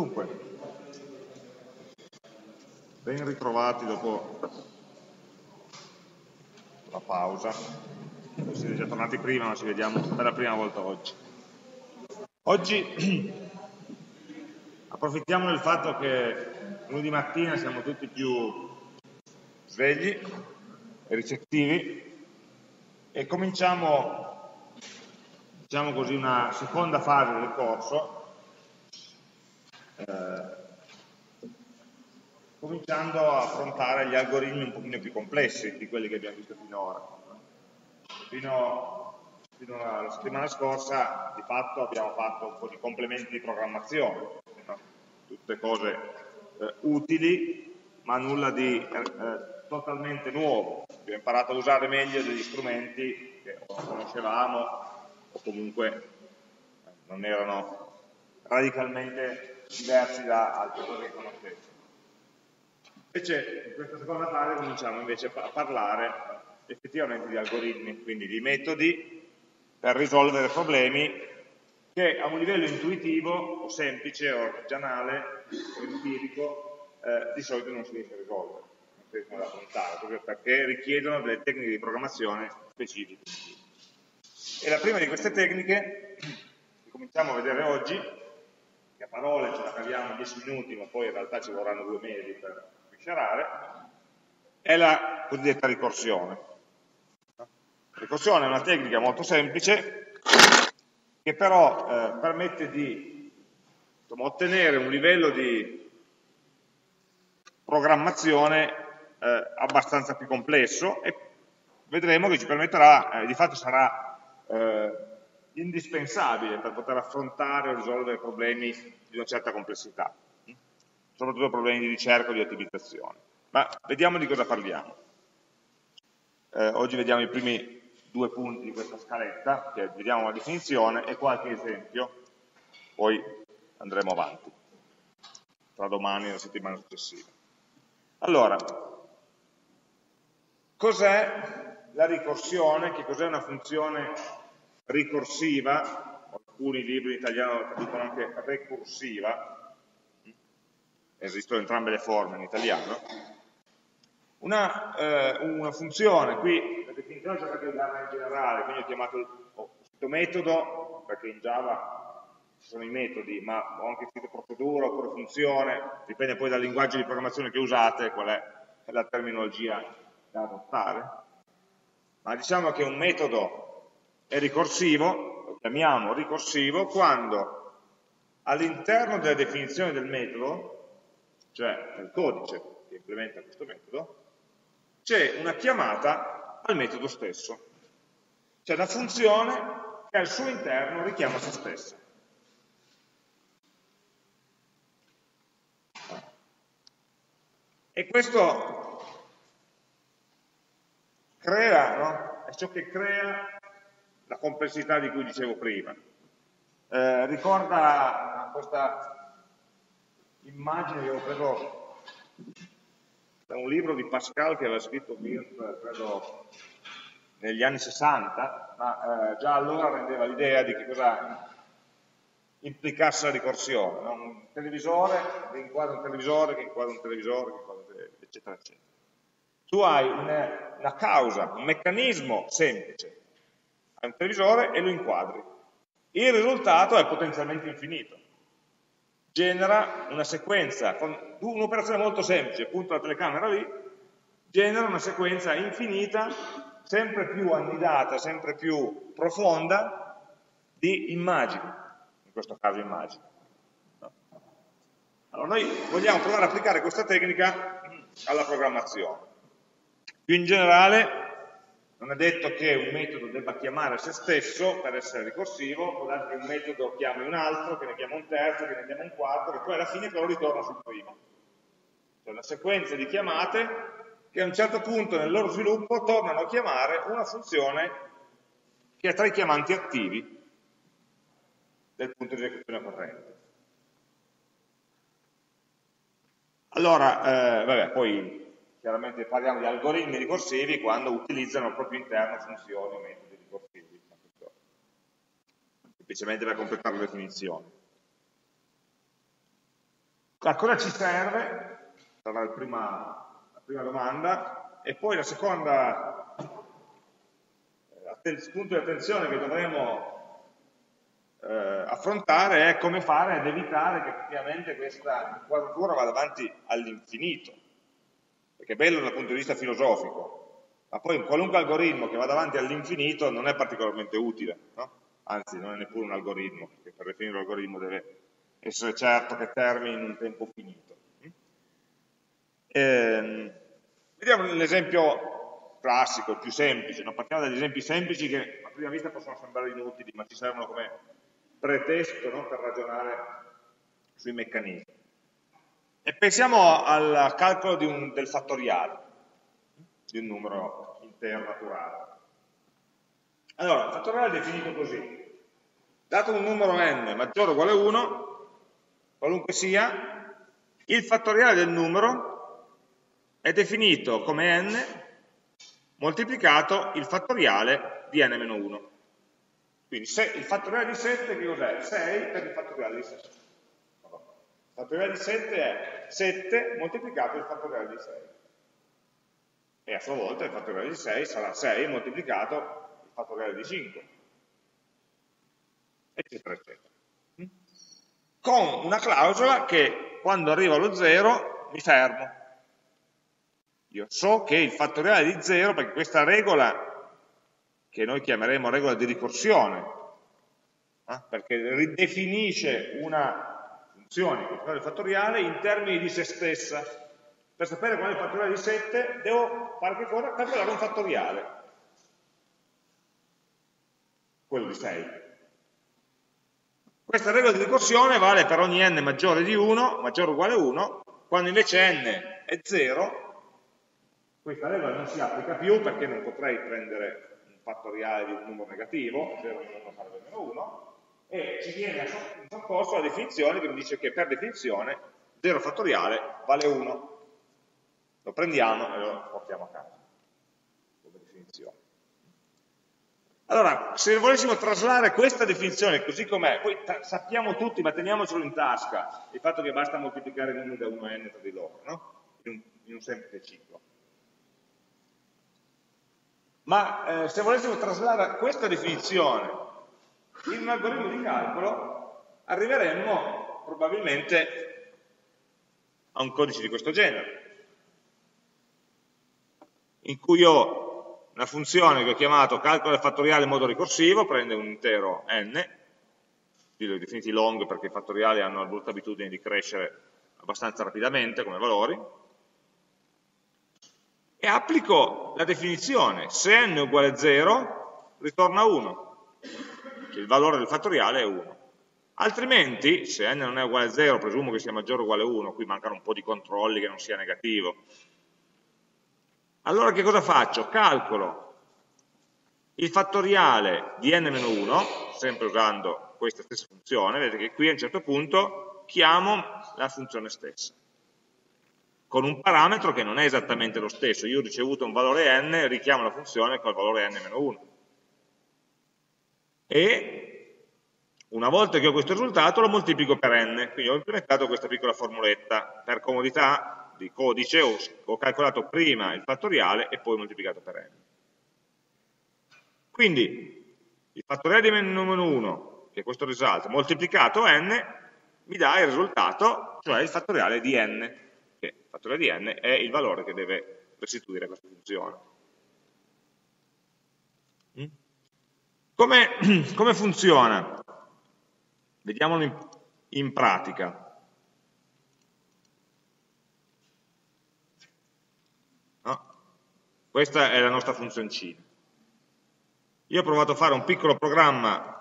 Dunque, ben ritrovati dopo la pausa. Siete già tornati prima, ma ci vediamo per la prima volta oggi. Oggi approfittiamo del fatto che lunedì mattina siamo tutti più svegli e ricettivi e cominciamo, diciamo così, una seconda fase del corso eh, cominciando a affrontare gli algoritmi un pochino più complessi di quelli che abbiamo visto finora. Fino, fino alla settimana scorsa di fatto abbiamo fatto un po' di complementi di programmazione, tutte cose eh, utili ma nulla di eh, totalmente nuovo. Abbiamo imparato a usare meglio degli strumenti che conoscevamo o comunque eh, non erano radicalmente diversi da altre cose che conoscete. Invece in questa seconda fase cominciamo invece a parlare effettivamente di algoritmi, quindi di metodi per risolvere problemi che a un livello intuitivo o semplice o artigianale o empirico eh, di solito non si riesce a risolvere, non si riescono ad affrontare, proprio perché richiedono delle tecniche di programmazione specifiche. E la prima di queste tecniche, che cominciamo a vedere oggi, che a parole ce la caviamo in 10 minuti, ma poi in realtà ci vorranno due mesi per scerare, è la cosiddetta ricorsione. La ricorsione è una tecnica molto semplice che però eh, permette di insomma, ottenere un livello di programmazione eh, abbastanza più complesso e vedremo che ci permetterà, eh, di fatto sarà eh, indispensabile per poter affrontare o risolvere problemi di una certa complessità, soprattutto problemi di ricerca o di ottimizzazione. Ma vediamo di cosa parliamo. Eh, oggi vediamo i primi due punti di questa scaletta, che vediamo la definizione e qualche esempio, poi andremo avanti, tra domani e la settimana successiva. Allora, cos'è la ricorsione, che cos'è una funzione ricorsiva, alcuni libri in italiano la traducono anche recursiva, esistono entrambe le forme in italiano, una, eh, una funzione, qui la definizione è cercata di darla in generale, quindi ho chiamato ho metodo, perché in Java ci sono i metodi, ma ho anche scritto procedura oppure funzione, dipende poi dal linguaggio di programmazione che usate, qual è la terminologia da adottare. Ma diciamo che un metodo è ricorsivo, lo chiamiamo ricorsivo, quando all'interno della definizione del metodo, cioè del codice che implementa questo metodo, c'è una chiamata al metodo stesso. C'è una funzione che al suo interno richiama se stessa. E questo crea, no? È ciò che crea la complessità di cui dicevo prima. Eh, ricorda questa immagine che ho preso da un libro di Pascal che aveva scritto Wirth, credo, negli anni 60, ma eh, già allora rendeva l'idea di che cosa implicasse la ricorsione. No? Un televisore che inquadra un televisore, che inquadra un televisore, inquadra un televisore, eccetera, eccetera. Tu hai una causa, un meccanismo semplice, a un televisore e lo inquadri. Il risultato è potenzialmente infinito. Genera una sequenza, con un'operazione molto semplice, punto la telecamera lì, genera una sequenza infinita, sempre più annidata, sempre più profonda, di immagini, in questo caso immagini. Allora noi vogliamo provare ad applicare questa tecnica alla programmazione. Più in generale non è detto che un metodo debba chiamare se stesso per essere ricorsivo, può darsi che un metodo chiami un altro, che ne chiama un terzo, che ne chiama un quarto, che poi alla fine però ritorna sul primo. C'è una sequenza di chiamate che a un certo punto nel loro sviluppo tornano a chiamare una funzione che ha tra i chiamanti attivi del punto di esecuzione corrente. Allora, eh, vabbè, poi chiaramente parliamo di algoritmi ricorsivi quando utilizzano al proprio interno funzioni o metodi ricorsivi, semplicemente per completare la definizione. a cosa ci serve? Sarà la prima, la prima domanda. E poi la seconda eh, punto di attenzione che dovremo eh, affrontare è come fare ad evitare che effettivamente questa quadratura vada avanti all'infinito. Perché è bello dal punto di vista filosofico, ma poi qualunque algoritmo che vada avanti all'infinito non è particolarmente utile, no? anzi non è neppure un algoritmo, perché per definire un algoritmo deve essere certo che termini in un tempo finito. Eh, vediamo l'esempio classico, il più semplice, no? partiamo dagli esempi semplici che a prima vista possono sembrare inutili, ma ci servono come pretesto no? per ragionare sui meccanismi. E pensiamo al calcolo un, del fattoriale, di un numero intero naturale. Allora, il fattoriale è definito così. Dato un numero n maggiore o uguale a 1, qualunque sia, il fattoriale del numero è definito come n moltiplicato il fattoriale di n-1. Quindi se il fattoriale di 7 che cos'è? 6 per il fattoriale di 7. Fattoriale di 7 è 7 moltiplicato il fattoriale di 6. E a sua volta il fattoriale di 6 sarà 6 moltiplicato il fattoriale di 5. Eccetera, eccetera con una clausola che quando arrivo allo 0 mi fermo. Io so che il fattoriale di 0, perché questa regola, che noi chiameremo regola di ricorsione, eh, perché ridefinisce una funzione, il fattoriale, in termini di se stessa. Per sapere qual è il fattoriale di 7 devo fare che cosa? Calcolare un fattoriale, quello di 6. Questa regola di ricorsione vale per ogni n maggiore di 1, maggiore o uguale a 1, quando invece n è 0, questa regola non si applica più perché non potrei prendere un fattoriale di un numero negativo, 0 meno sarebbe meno 1, e ci viene in soccorso la definizione che mi dice che per definizione 0 fattoriale vale 1. Lo prendiamo e lo portiamo a casa come definizione. Allora, se volessimo traslare questa definizione così com'è, poi sappiamo tutti, ma teniamocelo in tasca, il fatto che basta moltiplicare i numeri da 1 a n tra di loro, no? in, un, in un semplice ciclo. Ma eh, se volessimo traslare questa definizione in un algoritmo di calcolo, arriveremmo probabilmente a un codice di questo genere, in cui io una funzione che ho chiamato calcolo del fattoriale in modo ricorsivo, prende un intero n, li ho definiti long perché i fattoriali hanno la brutta abitudine di crescere abbastanza rapidamente come valori, e applico la definizione, se n è uguale a 0, ritorna 1, cioè il valore del fattoriale è 1. Altrimenti, se n non è uguale a 0, presumo che sia maggiore o uguale a 1, qui mancano un po' di controlli che non sia negativo, allora che cosa faccio? Calcolo il fattoriale di n-1, sempre usando questa stessa funzione, vedete che qui a un certo punto chiamo la funzione stessa, con un parametro che non è esattamente lo stesso, io ho ricevuto un valore n, richiamo la funzione col valore n-1. E una volta che ho questo risultato lo moltiplico per n, quindi ho implementato questa piccola formuletta, per comodità di codice ho, ho calcolato prima il fattoriale e poi moltiplicato per n. Quindi il fattoriale di numero 1, che è questo risultato, moltiplicato n, mi dà il risultato, cioè il fattoriale di n, che il fattoriale di n è il valore che deve restituire questa funzione. Come, come funziona? Vediamolo in, in pratica. Questa è la nostra funzioncina. Io ho provato a fare un piccolo programma,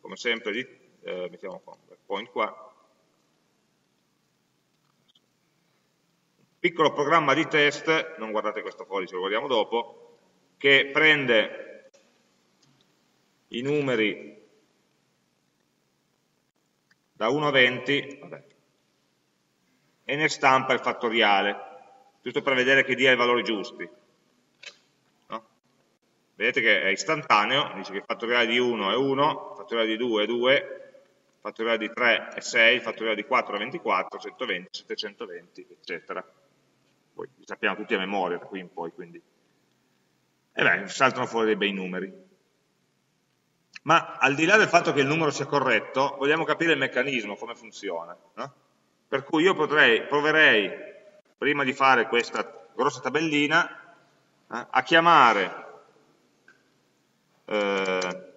come sempre, di, eh, mettiamo un point qua, un piccolo programma di test, non guardate questo codice, lo guardiamo dopo, che prende i numeri da 1 a 20 vabbè, e ne stampa il fattoriale, giusto per vedere che dia i valori giusti vedete che è istantaneo, dice che il fattoriale di 1 è 1, il fattoriale di 2 è 2, il fattoriale di 3 è 6, fattoriale di 4 è 24, 120, 720, eccetera. Poi li sappiamo tutti a memoria da qui in poi, quindi. E beh, saltano fuori dei bei numeri. Ma al di là del fatto che il numero sia corretto, vogliamo capire il meccanismo, come funziona. No? Per cui io potrei, proverei, prima di fare questa grossa tabellina, eh, a chiamare eh,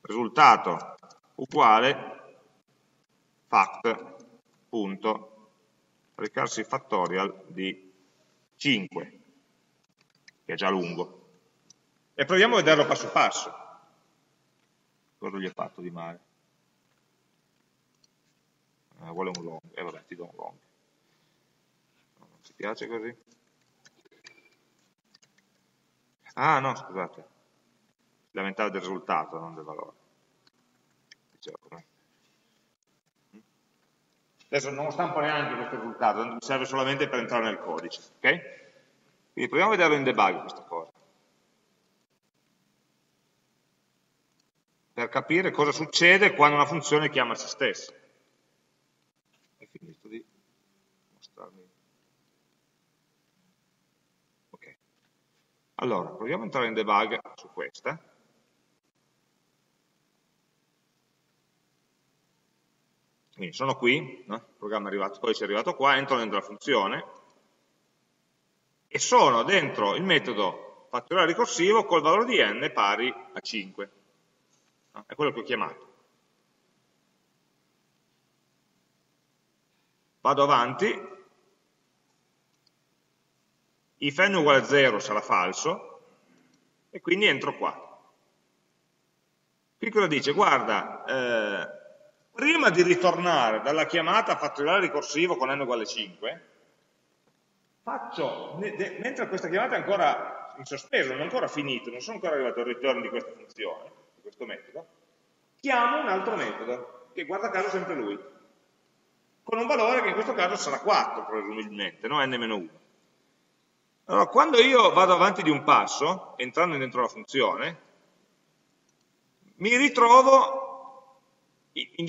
risultato uguale fact.recursive factorial di 5, che è già lungo. E proviamo a vederlo passo passo. Cosa gli ho fatto di male? Ah, vuole un long, e eh, vabbè ti do un long. Non ti piace così? Ah no, scusate, si lamentava del risultato, non del valore. Adesso non stampo neanche questo risultato, serve solamente per entrare nel codice. Okay? Quindi proviamo a vederlo in debug questa cosa. Per capire cosa succede quando una funzione chiama se stessa. Hai finito di mostrarmi. Ok. Allora, proviamo a entrare in debug su questa. Quindi sono qui, no? il programma è arrivato, il codice è arrivato qua, entro dentro la funzione e sono dentro il metodo fattoriale ricorsivo col valore di n pari a 5. È quello che ho chiamato. Vado avanti, if n uguale a 0 sarà falso e quindi entro qua. Qui cosa dice? Guarda, eh, prima di ritornare dalla chiamata fattoriale ricorsivo con n uguale 5, faccio, mentre questa chiamata è ancora in sospeso, non è ancora finito, non sono ancora arrivato al ritorno di questa funzione, di questo metodo, chiamo un altro metodo, che guarda caso sempre lui, con un valore che in questo caso sarà 4 presumibilmente, no? n-1. Allora, quando io vado avanti di un passo, entrando dentro la funzione, mi ritrovo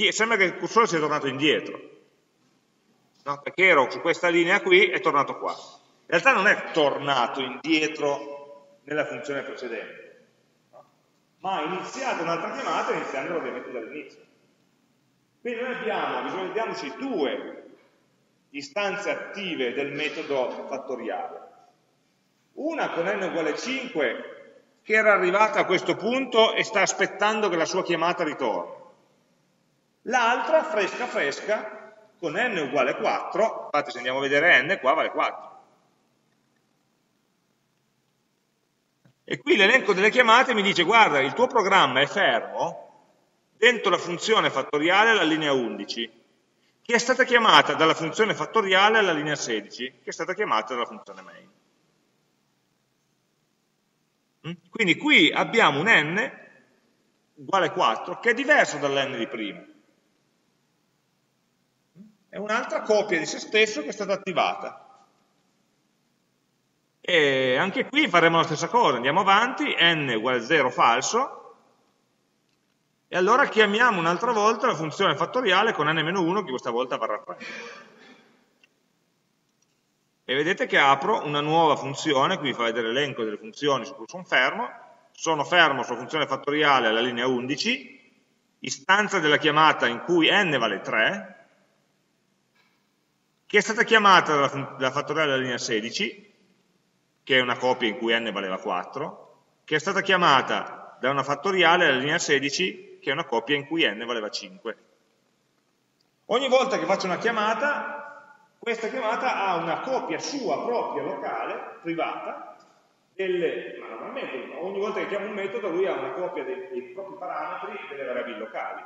sembra che il cursore sia tornato indietro, no? perché ero su questa linea qui e è tornato qua. In realtà non è tornato indietro nella funzione precedente? Ma ha iniziato un'altra chiamata iniziando ovviamente dall'inizio. Quindi noi abbiamo, visualizziamoci due istanze attive del metodo fattoriale. Una con n uguale 5 che era arrivata a questo punto e sta aspettando che la sua chiamata ritorni l'altra fresca fresca con n uguale 4, infatti se andiamo a vedere n qua vale 4. E qui l'elenco delle chiamate mi dice guarda il tuo programma è fermo dentro la funzione fattoriale alla linea 11, che è stata chiamata dalla funzione fattoriale alla linea 16, che è stata chiamata dalla funzione main. Mm? Quindi qui abbiamo un n uguale 4 che è diverso dall'n di prima è un'altra copia di se stesso che è stata attivata. E anche qui faremo la stessa cosa, andiamo avanti, n uguale 0 falso, e allora chiamiamo un'altra volta la funzione fattoriale con n-1 che questa volta varrà 3. E vedete che apro una nuova funzione, qui fa vedere l'elenco delle funzioni su cui sono fermo, sono fermo sulla funzione fattoriale alla linea 11, istanza della chiamata in cui n vale 3, che è stata chiamata dalla, fattoriale della linea 16, che è una copia in cui n valeva 4, che è stata chiamata da una fattoriale della linea 16, che è una copia in cui n valeva 5. Ogni volta che faccio una chiamata, questa chiamata ha una copia sua propria locale, privata, delle, ma normalmente ogni volta che chiamo un metodo lui ha una copia dei, dei propri parametri delle variabili locali.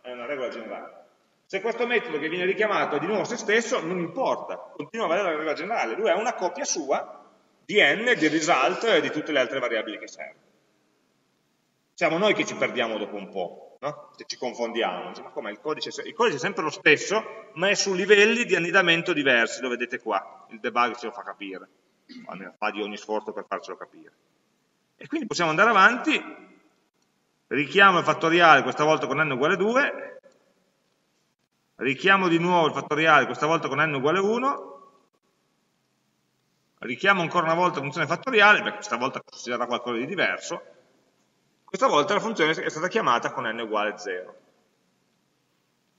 È una regola generale. Se questo metodo che viene richiamato è di nuovo se stesso, non importa, continua a valere la regola generale, lui ha una copia sua di n, di result e di tutte le altre variabili che servono. Siamo noi che ci perdiamo dopo un po', no? ci confondiamo, ma come il codice, il codice è sempre lo stesso, ma è su livelli di annidamento diversi, lo vedete qua, il debug ce lo fa capire, almeno fa di ogni sforzo per farcelo capire. E quindi possiamo andare avanti. Richiamo il fattoriale questa volta con n uguale 2, richiamo di nuovo il fattoriale questa volta con n uguale 1, richiamo ancora una volta la funzione fattoriale, perché questa volta considererà qualcosa di diverso, questa volta la funzione è stata chiamata con n uguale 0.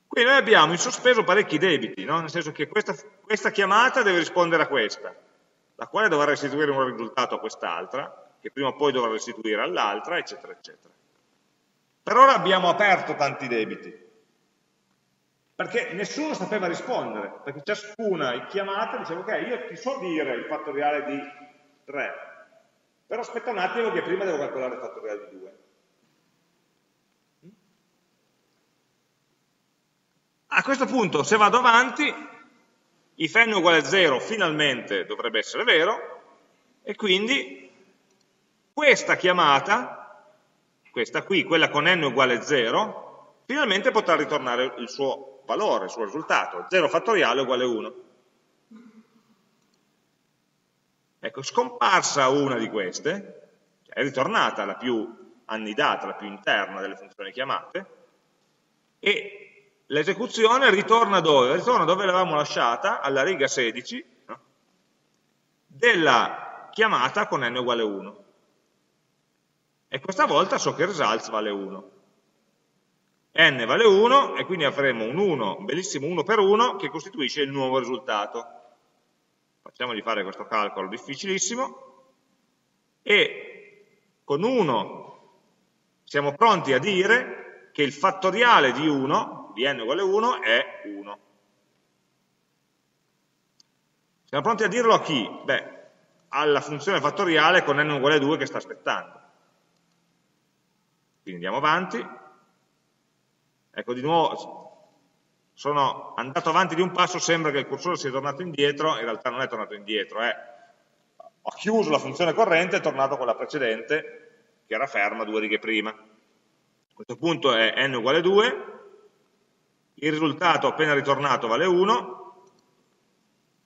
Qui noi abbiamo in sospeso parecchi debiti, no? nel senso che questa, questa chiamata deve rispondere a questa, la quale dovrà restituire un risultato a quest'altra, che prima o poi dovrà restituire all'altra, eccetera, eccetera. Per ora abbiamo aperto tanti debiti, perché nessuno sapeva rispondere, perché ciascuna chiamata diceva ok, io ti so dire il fattoriale di 3, però aspetta un attimo che prima devo calcolare il fattoriale di 2. A questo punto, se vado avanti, if n uguale a 0 finalmente dovrebbe essere vero, e quindi questa chiamata questa qui, quella con n uguale 0, finalmente potrà ritornare il suo valore, suo risultato, 0 fattoriale uguale 1. Ecco, scomparsa una di queste, cioè è ritornata la più annidata, la più interna delle funzioni chiamate, e l'esecuzione ritorna dove? Ritorna dove l'avevamo lasciata, alla riga 16, no? della chiamata con n uguale 1 e questa volta so che results vale 1. N vale 1 e quindi avremo un 1, un bellissimo 1 per 1 che costituisce il nuovo risultato. Facciamogli fare questo calcolo difficilissimo e con 1 siamo pronti a dire che il fattoriale di 1, di n uguale 1, è 1. Siamo pronti a dirlo a chi? Beh, alla funzione fattoriale con n uguale 2 che sta aspettando. Quindi andiamo avanti. Ecco, di nuovo sono andato avanti di un passo, sembra che il cursore sia tornato indietro, in realtà non è tornato indietro, è, ho chiuso la funzione corrente e è tornato quella precedente, che era ferma due righe prima. A questo punto è n uguale 2, il risultato appena ritornato vale 1,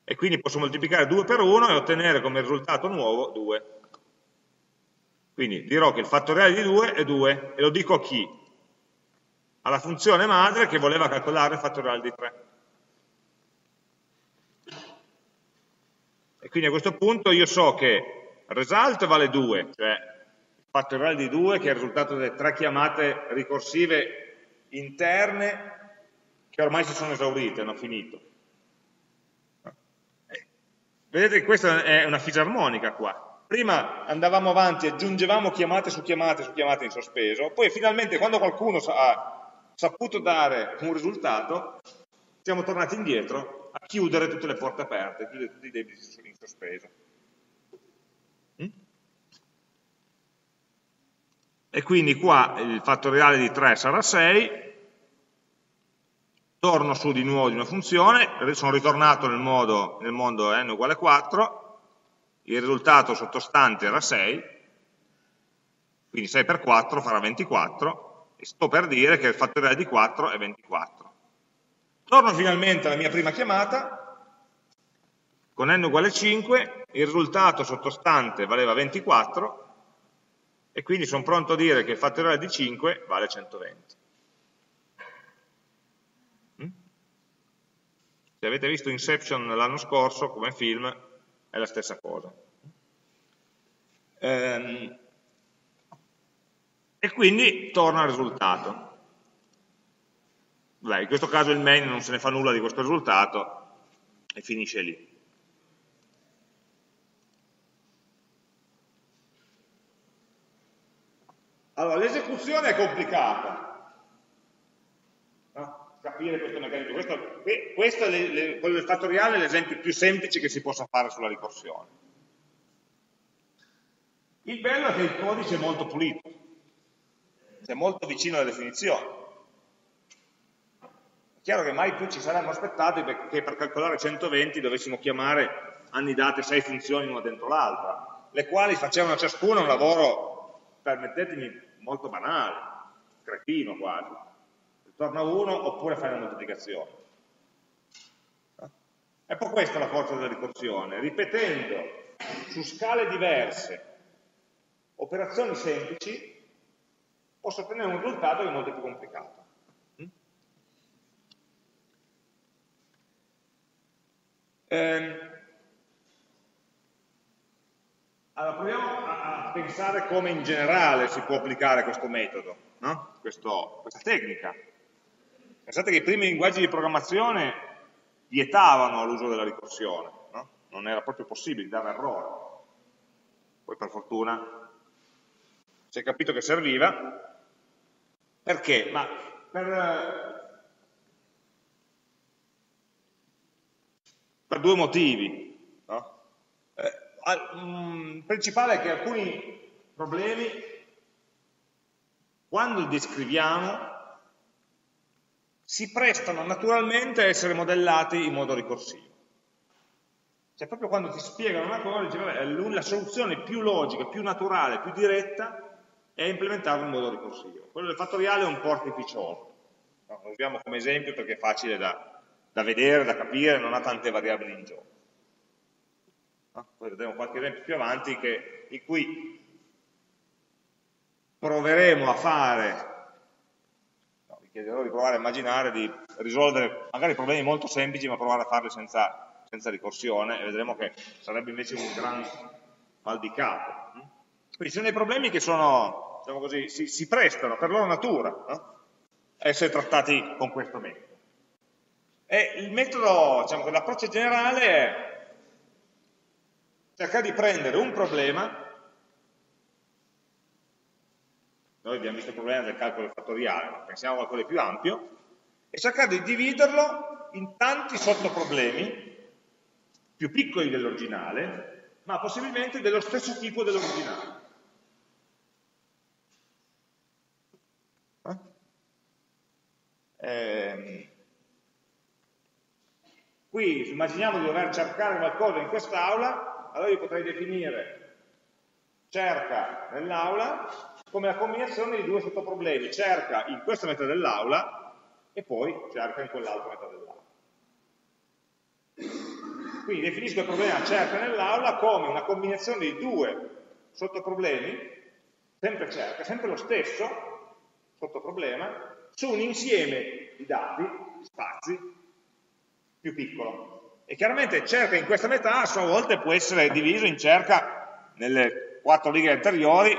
e quindi posso moltiplicare 2 per 1 e ottenere come risultato nuovo 2. Quindi dirò che il fattoriale di 2 è 2 e lo dico a chi? Alla funzione madre che voleva calcolare il fattoriale di 3. E quindi a questo punto io so che result vale 2, cioè il fattoriale di 2 che è il risultato delle tre chiamate ricorsive interne che ormai si sono esaurite, hanno finito. Vedete che questa è una fisarmonica qua prima andavamo avanti, aggiungevamo chiamate su chiamate su chiamate in sospeso, poi finalmente quando qualcuno ha saputo dare un risultato, siamo tornati indietro a chiudere tutte le porte aperte, chiudere tutti i debiti in sospeso. E quindi qua il fattoriale di 3 sarà 6, torno su di nuovo di una funzione, sono ritornato nel, modo, nel mondo n uguale 4, il risultato sottostante era 6, quindi 6 per 4 farà 24, e sto per dire che il fattoriale di 4 è 24. Torno finalmente alla mia prima chiamata, con n uguale 5, il risultato sottostante valeva 24, e quindi sono pronto a dire che il fattoriale di 5 vale 120. Mm? Se avete visto Inception l'anno scorso come film, è la stessa cosa. Ehm, e quindi torna al risultato. Beh, in questo caso il main non se ne fa nulla di questo risultato e finisce lì. Allora, l'esecuzione è complicata. No? capire questo meccanismo. Questo, questo è le, le, quello del fattoriale l'esempio più semplice che si possa fare sulla ricorsione. Il bello è che il codice è molto pulito, è molto vicino alle definizioni. È chiaro che mai più ci saremmo aspettati che per calcolare 120 dovessimo chiamare annidate 6 funzioni una dentro l'altra, le quali facevano ciascuna un lavoro, permettetemi, molto banale, cretino quasi torna 1 oppure fai una moltiplicazione. È per questo la forza della ricorsione, ripetendo su scale diverse operazioni semplici, posso ottenere un risultato che è molto più complicato. Mm? Ehm, allora, proviamo a, pensare come in generale si può applicare questo metodo, no? questo, questa tecnica. Pensate che i primi linguaggi di programmazione vietavano l'uso della ricorsione, no? non era proprio possibile, dava errore. Poi per fortuna si è capito che serviva. Perché? Ma per, per due motivi. No? Eh, mm, il principale è che alcuni problemi, quando li descriviamo, si prestano naturalmente a essere modellati in modo ricorsivo. Cioè proprio quando ti spiegano una cosa, la soluzione più logica, più naturale, più diretta è implementarlo in modo ricorsivo. Quello del fattoriale è un po' artificioso. No, lo usiamo come esempio perché è facile da, da, vedere, da capire, non ha tante variabili in gioco. No? Poi vedremo qualche esempio più avanti che, in cui proveremo a fare chiederò di provare a immaginare di risolvere magari problemi molto semplici ma provare a farli senza, senza ricorsione e vedremo che sarebbe invece un gran mal di capo. Quindi ci sono dei problemi che sono, diciamo così, si, si prestano per loro natura no? a essere trattati con questo metodo. E il metodo, diciamo, l'approccio generale è cercare di prendere un problema Noi abbiamo visto il problema del calcolo fattoriale, ma pensiamo a qualcosa di più ampio, e cercare di dividerlo in tanti sottoproblemi, più piccoli dell'originale, ma possibilmente dello stesso tipo dell'originale. Ehm, qui immaginiamo di dover cercare qualcosa in quest'aula, allora io potrei definire cerca nell'aula come la combinazione di due sottoproblemi, cerca in questa metà dell'aula e poi cerca in quell'altra metà dell'aula. Quindi definisco il problema cerca nell'aula come una combinazione di due sottoproblemi, sempre cerca, sempre lo stesso sottoproblema, su un insieme di dati, di spazi, più piccolo. E chiaramente cerca in questa metà a sua volta può essere diviso in cerca nelle quattro righe anteriori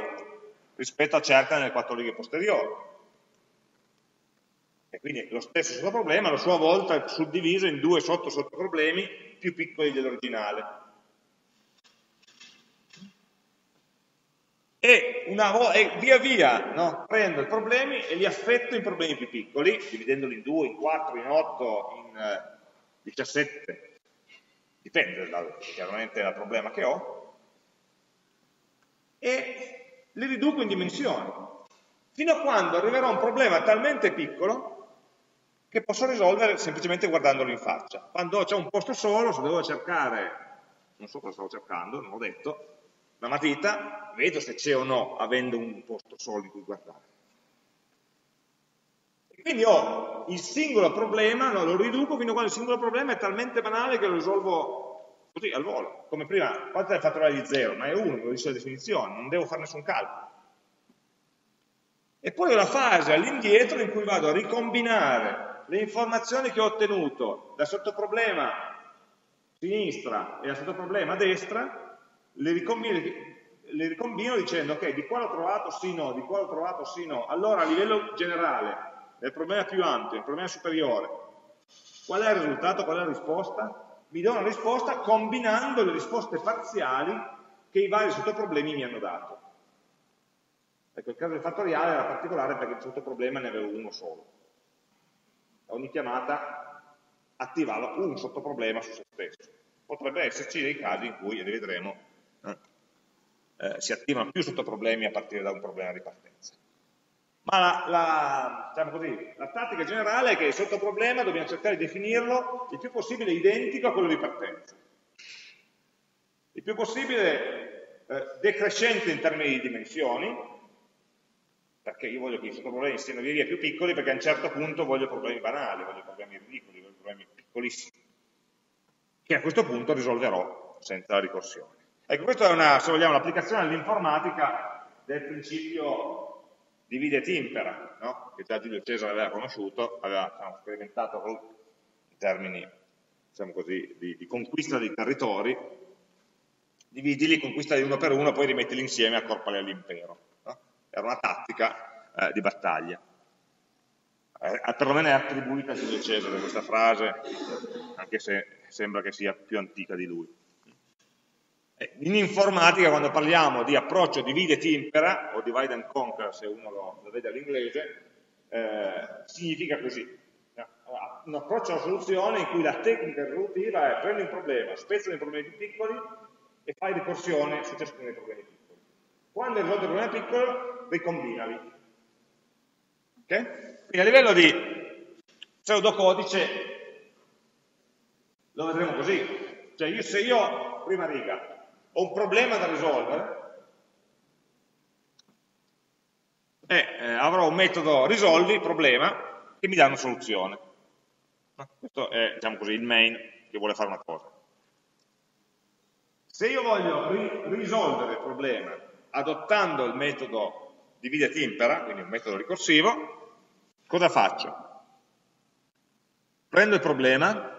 rispetto a cerca nelle quattro righe posteriori. E quindi lo stesso sottoproblema a sua volta è suddiviso in due sotto sottoproblemi più piccoli dell'originale. E, una, e, via via no, prendo i problemi e li affetto in problemi più piccoli, dividendoli in due, in quattro, in otto, in eh, 17, dipende dal, chiaramente dal problema che ho, e li riduco in dimensioni, fino a quando arriverò a un problema talmente piccolo che posso risolvere semplicemente guardandolo in faccia. Quando c'è un posto solo, se devo cercare, non so cosa stavo cercando, non ho detto, la matita, vedo se c'è o no, avendo un posto solo in cui guardare. E quindi ho il singolo problema, no, lo riduco fino a quando il singolo problema è talmente banale che lo risolvo così al volo, come prima, quanto è il fattoriale di 0? Ma è 1, lo dice la definizione, non devo fare nessun calcolo. E poi ho la fase all'indietro in cui vado a ricombinare le informazioni che ho ottenuto dal sottoproblema sinistra e dal sottoproblema destra, le ricombino, le ricombino dicendo ok, di qua l'ho trovato sì no, di qua l'ho trovato sì no. Allora a livello generale, nel problema più ampio, nel problema superiore, qual è il risultato, qual è la risposta? mi do una risposta combinando le risposte parziali che i vari sottoproblemi mi hanno dato. Ecco, il caso del fattoriale era particolare perché il sottoproblema ne avevo uno solo. Ogni chiamata attivava un sottoproblema su se stesso. Potrebbe esserci dei casi in cui, e li vedremo, eh, si attivano più sottoproblemi a partire da un problema di partenza. Ma la, la, diciamo così, la tattica generale è che il sottoproblema dobbiamo cercare di definirlo il più possibile identico a quello di partenza. Il più possibile eh, decrescente in termini di dimensioni, perché io voglio che i sottoproblemi siano via via più piccoli, perché a un certo punto voglio problemi banali, voglio problemi ridicoli, voglio problemi piccolissimi, che a questo punto risolverò senza ricorsione. Ecco, questa è una, se vogliamo, l'applicazione all'informatica del principio divide e timpera, no? che già Giulio Cesare aveva conosciuto, aveva diciamo, sperimentato in termini diciamo così, di, di, conquista dei territori, dividili, conquistali uno per uno, poi rimettili insieme e accorpali all'impero. No? Era una tattica eh, di battaglia. Eh, perlomeno è attribuita a Giulio Cesare questa frase, anche se sembra che sia più antica di lui. Eh, in informatica quando parliamo di approccio divide e timpera, o divide and conquer se uno lo, lo vede all'inglese, eh, significa così. Un approccio alla soluzione in cui la tecnica risolutiva è prendi un problema, spezzalo in problemi piccoli e fai ricorsione su ciascuno dei problemi piccoli. Quando hai risolto il problema piccolo, ricombinali. Okay? Quindi a livello di pseudocodice lo vedremo così. Cioè io, se io, prima riga, ho un problema da risolvere e eh, avrò un metodo risolvi, problema, che mi dà una soluzione. Questo è, diciamo così, il main che vuole fare una cosa. Se io voglio ri risolvere il problema adottando il metodo divide e timpera, quindi un metodo ricorsivo, cosa faccio? Prendo il problema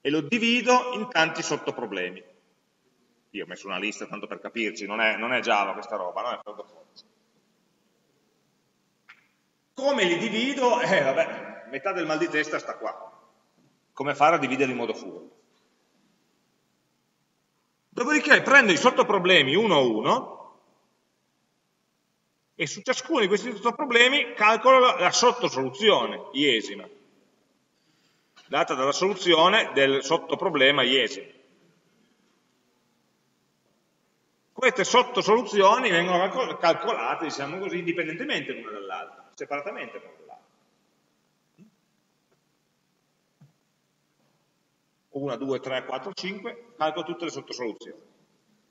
e lo divido in tanti sottoproblemi io ho messo una lista tanto per capirci, non è, non è Java questa roba, no? è Firefox. Come li divido? Eh, vabbè, metà del mal di testa sta qua. Come fare a dividerli in modo furbo? Dopodiché prendo i sottoproblemi uno a uno e su ciascuno di questi sottoproblemi calcolo la sottosoluzione iesima, data dalla soluzione del sottoproblema iesima. Queste sottosoluzioni vengono calcolate, diciamo così, indipendentemente l'una dall'altra, separatamente l'una dall'altra. 1, 2, 3, 4, 5, calcolo tutte le sottosoluzioni.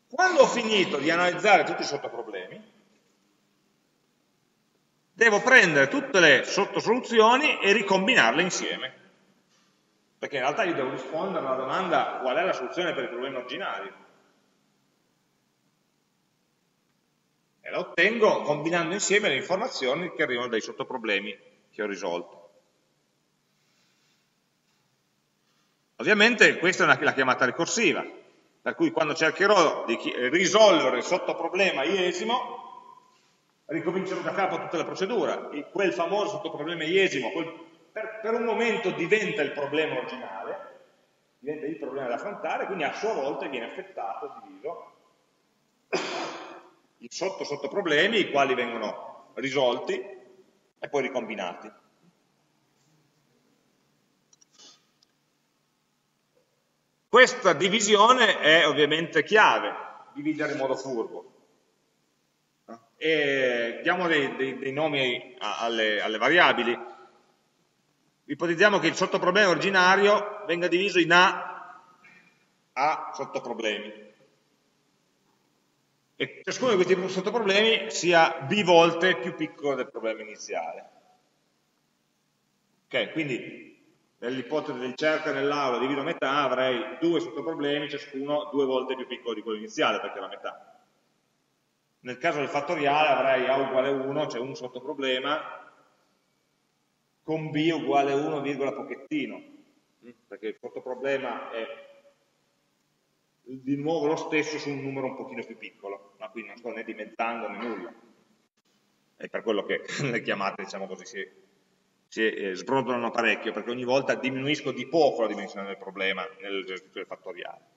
Quando ho finito di analizzare tutti i sottoproblemi, devo prendere tutte le sottosoluzioni e ricombinarle insieme. Perché in realtà io devo rispondere alla domanda qual è la soluzione per il problema originario. E la ottengo combinando insieme le informazioni che arrivano dai sottoproblemi che ho risolto. Ovviamente questa è la chiamata ricorsiva, per cui quando cercherò di risolvere il sottoproblema iesimo, ricomincerò da capo tutta la procedura, e quel famoso sottoproblema iesimo quel, per, per un momento diventa il problema originale, diventa il problema da affrontare, quindi a sua volta viene affettato, diviso, i sotto sottoproblemi, i quali vengono risolti e poi ricombinati. Questa divisione è ovviamente chiave, dividere in modo furbo. E diamo dei, dei, dei nomi alle, alle variabili. Ipotizziamo che il sottoproblema originario venga diviso in A, A sottoproblemi e ciascuno di questi sottoproblemi sia b volte più piccolo del problema iniziale. Ok, quindi nell'ipotesi di ricerca nell'aula divido a metà avrei due sottoproblemi, ciascuno due volte più piccolo di quello iniziale, perché è la metà. Nel caso del fattoriale avrei A uguale 1, cioè un sottoproblema, con B uguale 1, pochettino, perché il sottoproblema è di nuovo lo stesso su un numero un pochino più piccolo, ma qui non sto né dimezzando né nulla. È per quello che le chiamate, diciamo così, si, si eh, sbrodolano parecchio, perché ogni volta diminuisco di poco la dimensione del problema nell'esercizio fattoriale.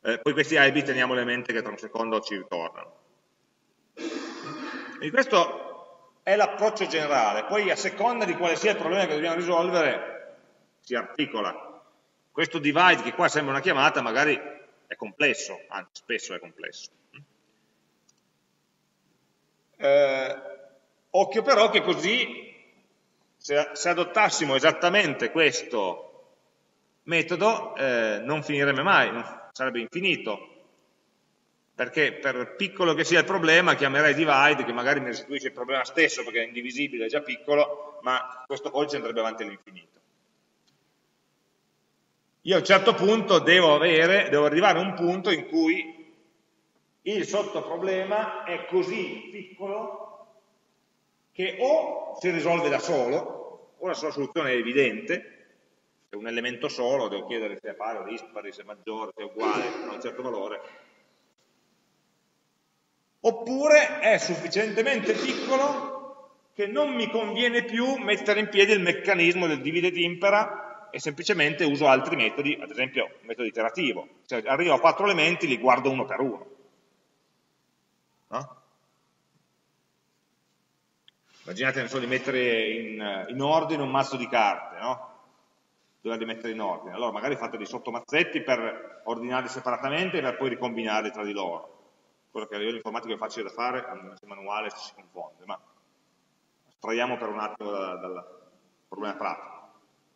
Eh, poi questi A e B teniamo a mente che tra un secondo ci ritornano. E questo è l'approccio generale, poi a seconda di quale sia il problema che dobbiamo risolvere si articola questo divide, che qua sembra una chiamata, magari è complesso, anzi spesso è complesso. Eh, occhio però che così, se, se adottassimo esattamente questo metodo, eh, non finirebbe mai, non, sarebbe infinito, perché per piccolo che sia il problema chiamerei divide, che magari mi restituisce il problema stesso perché è indivisibile, è già piccolo, ma questo codice andrebbe avanti all'infinito io a un certo punto devo, avere, devo arrivare a un punto in cui il sottoproblema è così piccolo che o si risolve da solo, o la sua soluzione è evidente, è un elemento solo, devo chiedere se è pari o dispari, se è maggiore, se è uguale a un certo valore, oppure è sufficientemente piccolo che non mi conviene più mettere in piedi il meccanismo del divide ed impera e semplicemente uso altri metodi, ad esempio il metodo iterativo. Cioè arrivo a quattro elementi, li guardo uno per uno. No? Immaginate so, di mettere in, in, ordine un mazzo di carte, no? Doverli mettere in ordine. Allora magari fate dei sottomazzetti per ordinarli separatamente e per poi ricombinarli tra di loro. Quello che a livello informatico è facile da fare, al manuale si confonde, ma Traiamo per un attimo dal, dal problema pratico.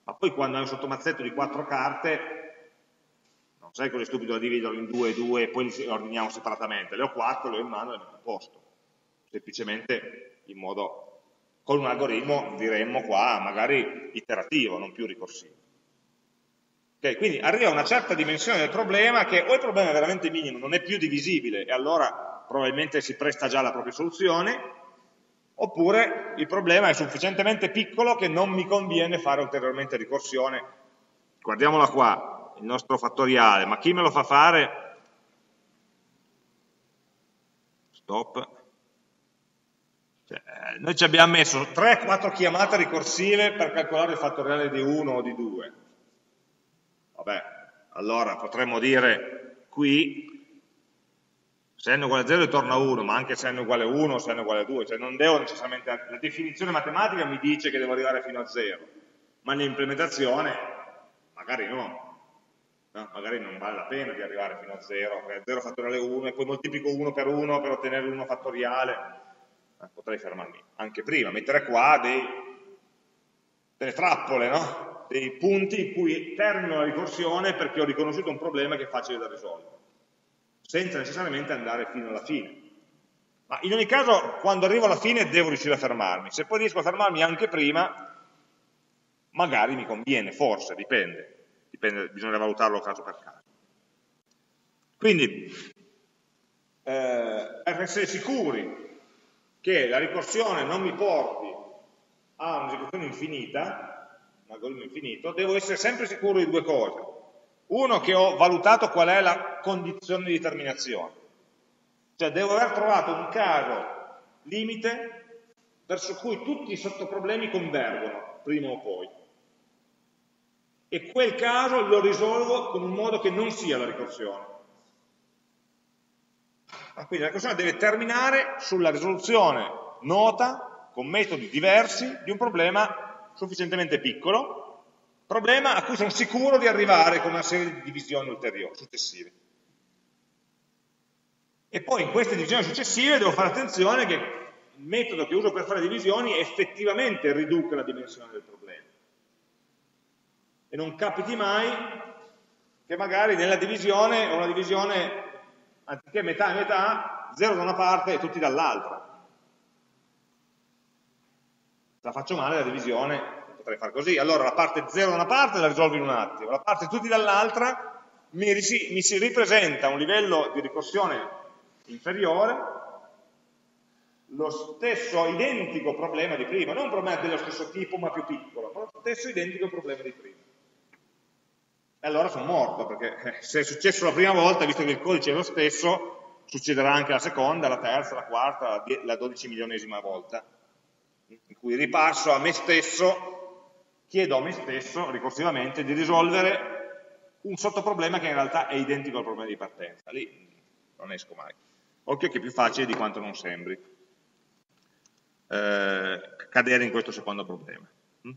Ma poi quando hai un sottomazzetto di quattro carte, non sei così stupido da dividerlo in due e due e poi li ordiniamo separatamente. Le ho quattro, le ho in mano e le a posto. Semplicemente in modo, con un algoritmo, diremmo qua, magari iterativo, non più ricorsivo. Okay, quindi arriva a una certa dimensione del problema che o il problema è veramente minimo, non è più divisibile e allora probabilmente si presta già alla propria soluzione, oppure il problema è sufficientemente piccolo che non mi conviene fare ulteriormente ricorsione. Guardiamola qua, il nostro fattoriale, ma chi me lo fa fare? Stop. Cioè, noi ci abbiamo messo 3-4 chiamate ricorsive per calcolare il fattoriale di 1 o di 2. Vabbè, allora potremmo dire qui se n uguale a 0 ritorna 1, ma anche se n uguale a 1 o se n uguale a 2, cioè non devo necessariamente, la definizione matematica mi dice che devo arrivare fino a 0, ma l'implementazione magari no, no, magari non vale la pena di arrivare fino a 0, perché 0 fattoriale 1 e poi moltiplico 1 per 1 per ottenere l'1 fattoriale, eh, potrei fermarmi anche prima, mettere qua dei, delle trappole, no? dei punti in cui termino la ricorsione perché ho riconosciuto un problema che è facile da risolvere senza necessariamente andare fino alla fine. Ma in ogni caso, quando arrivo alla fine devo riuscire a fermarmi. Se poi riesco a fermarmi anche prima, magari mi conviene, forse, dipende. dipende bisogna valutarlo caso per caso. Quindi, eh, per essere sicuri che la ricorsione non mi porti a un'esecuzione infinita, un algoritmo infinito, devo essere sempre sicuro di due cose. Uno che ho valutato qual è la condizione di determinazione. Cioè devo aver trovato un caso limite verso cui tutti i sottoproblemi convergono, prima o poi. E quel caso lo risolvo con un modo che non sia la ricorsione. Ah, quindi la ricorsione deve terminare sulla risoluzione nota, con metodi diversi, di un problema sufficientemente piccolo, Problema a cui sono sicuro di arrivare con una serie di divisioni ulteriori, successive. E poi in queste divisioni successive devo fare attenzione che il metodo che uso per fare divisioni effettivamente riduca la dimensione del problema. E non capiti mai che magari nella divisione ho una divisione anziché metà e metà, zero da una parte e tutti dall'altra. La faccio male la divisione potrei fare così, allora la parte 0 da una parte la risolvo in un attimo, la parte tutti dall'altra mi, mi si ripresenta un livello di ricorsione inferiore lo stesso identico problema di prima, non un problema dello stesso tipo ma più piccolo, ma lo stesso identico problema di prima. E allora sono morto, perché eh, se è successo la prima volta, visto che il codice è lo stesso, succederà anche la seconda, la terza, la quarta, la dodici milionesima volta, in cui ripasso a me stesso chiedo a me stesso, ricorsivamente, di risolvere un sottoproblema che in realtà è identico al problema di partenza. Lì non esco mai. Occhio che è più facile di quanto non sembri eh, cadere in questo secondo problema. Mm?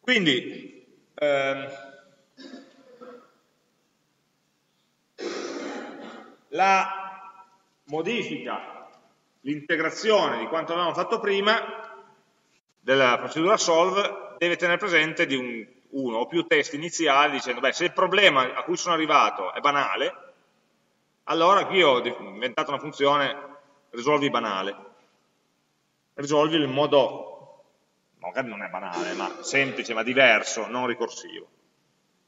Quindi, ehm, la modifica, l'integrazione di quanto avevamo fatto prima della procedura solve deve tenere presente di un, uno o più testi iniziali dicendo beh se il problema a cui sono arrivato è banale allora qui ho inventato una funzione risolvi banale. Risolvilo in modo magari non è banale ma semplice ma diverso non ricorsivo.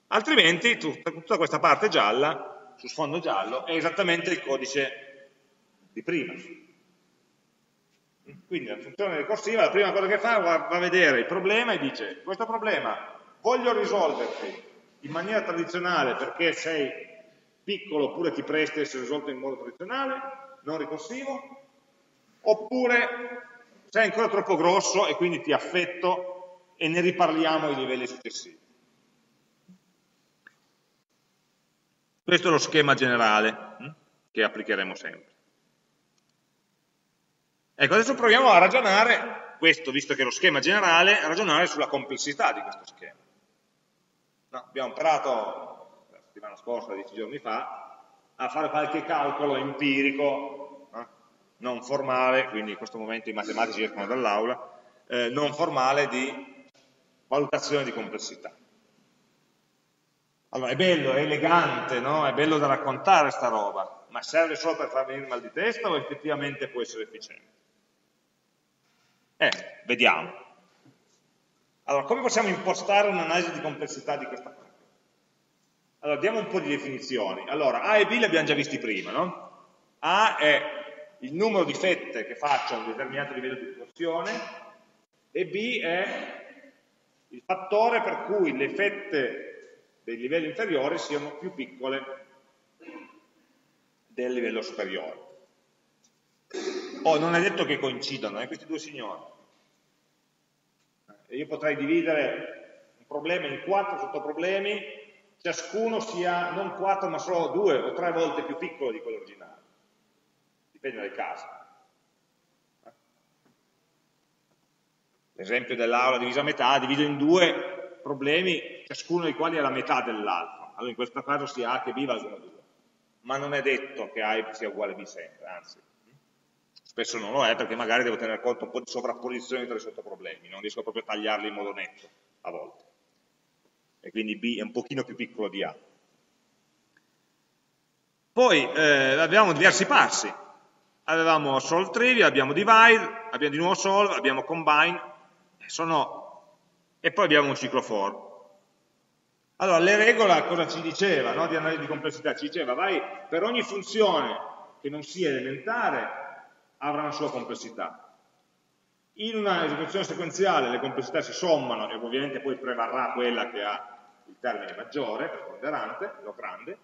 Altrimenti tutta, tutta questa parte gialla su sfondo giallo è esattamente il codice di prima Quindi la funzione ricorsiva, la prima cosa che fa va a vedere il problema e dice, questo problema voglio risolverti in maniera tradizionale perché sei piccolo oppure ti presti a essere risolto in modo tradizionale, non ricorsivo, oppure sei ancora troppo grosso e quindi ti affetto e ne riparliamo ai livelli successivi. Questo è lo schema generale hm, che applicheremo sempre. Ecco, adesso proviamo a ragionare, questo visto che è lo schema generale, a ragionare sulla complessità di questo schema. No, abbiamo imparato la settimana scorsa, dieci giorni fa, a fare qualche calcolo empirico, no? non formale, quindi in questo momento i matematici escono dall'aula, eh, non formale di valutazione di complessità. Allora, è bello, è elegante, no? è bello da raccontare sta roba, ma serve solo per far venire mal di testa o effettivamente può essere efficiente? Eh, vediamo. Allora, come possiamo impostare un'analisi di complessità di questa cosa? Allora, diamo un po' di definizioni. Allora, A e B li abbiamo già visti prima, no? A è il numero di fette che faccio a un determinato livello di ricorsione e B è il fattore per cui le fette dei livelli inferiori siano più piccole del livello superiore. Oh, non è detto che coincidano, eh, questi due signori. Io potrei dividere un problema in quattro sottoproblemi, ciascuno sia non quattro ma solo due o tre volte più piccolo di quello originale. Dipende dai casi. Eh. L'esempio dell'aula divisa a metà, divido in due problemi, ciascuno dei quali è la metà dell'altro. Allora in questo caso sia A che B valgono 2. Ma non è detto che A sia uguale a B sempre, anzi. Spesso non lo è perché magari devo tener conto un po' di sovrapposizione tra i sottoproblemi, non riesco proprio a tagliarli in modo netto a volte. E quindi B è un pochino più piccolo di A. Poi eh, abbiamo diversi passi. Avevamo solve trivial, abbiamo divide, abbiamo di nuovo solve, abbiamo combine, sono e poi abbiamo un ciclo for. Allora, le regole cosa ci diceva no, di analisi di complessità? Ci diceva, vai, per ogni funzione che non sia elementare avrà una sua complessità. In una esecuzione sequenziale le complessità si sommano e ovviamente poi prevarrà quella che ha il termine maggiore, preponderante, lo grande.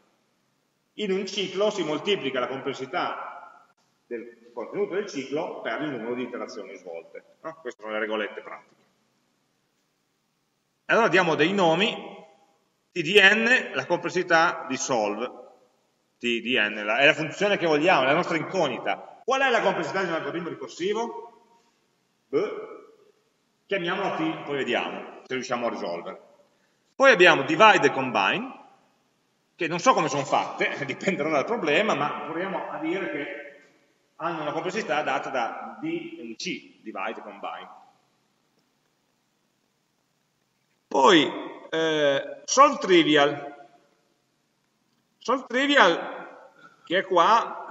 In un ciclo si moltiplica la complessità del contenuto del ciclo per il numero di iterazioni svolte. No? Queste sono le regolette pratiche. Allora diamo dei nomi, tdn, la complessità di solve, tdn, è la funzione che vogliamo, è la nostra incognita. Qual è la complessità di un algoritmo ricorsivo? Beh, chiamiamola t, poi vediamo se riusciamo a risolvere. Poi abbiamo divide e combine, che non so come sono fatte, dipenderà dal problema, ma proviamo a dire che hanno una complessità data da d e c, divide e combine. Poi, eh, solve trivial. Solve trivial, che è qua,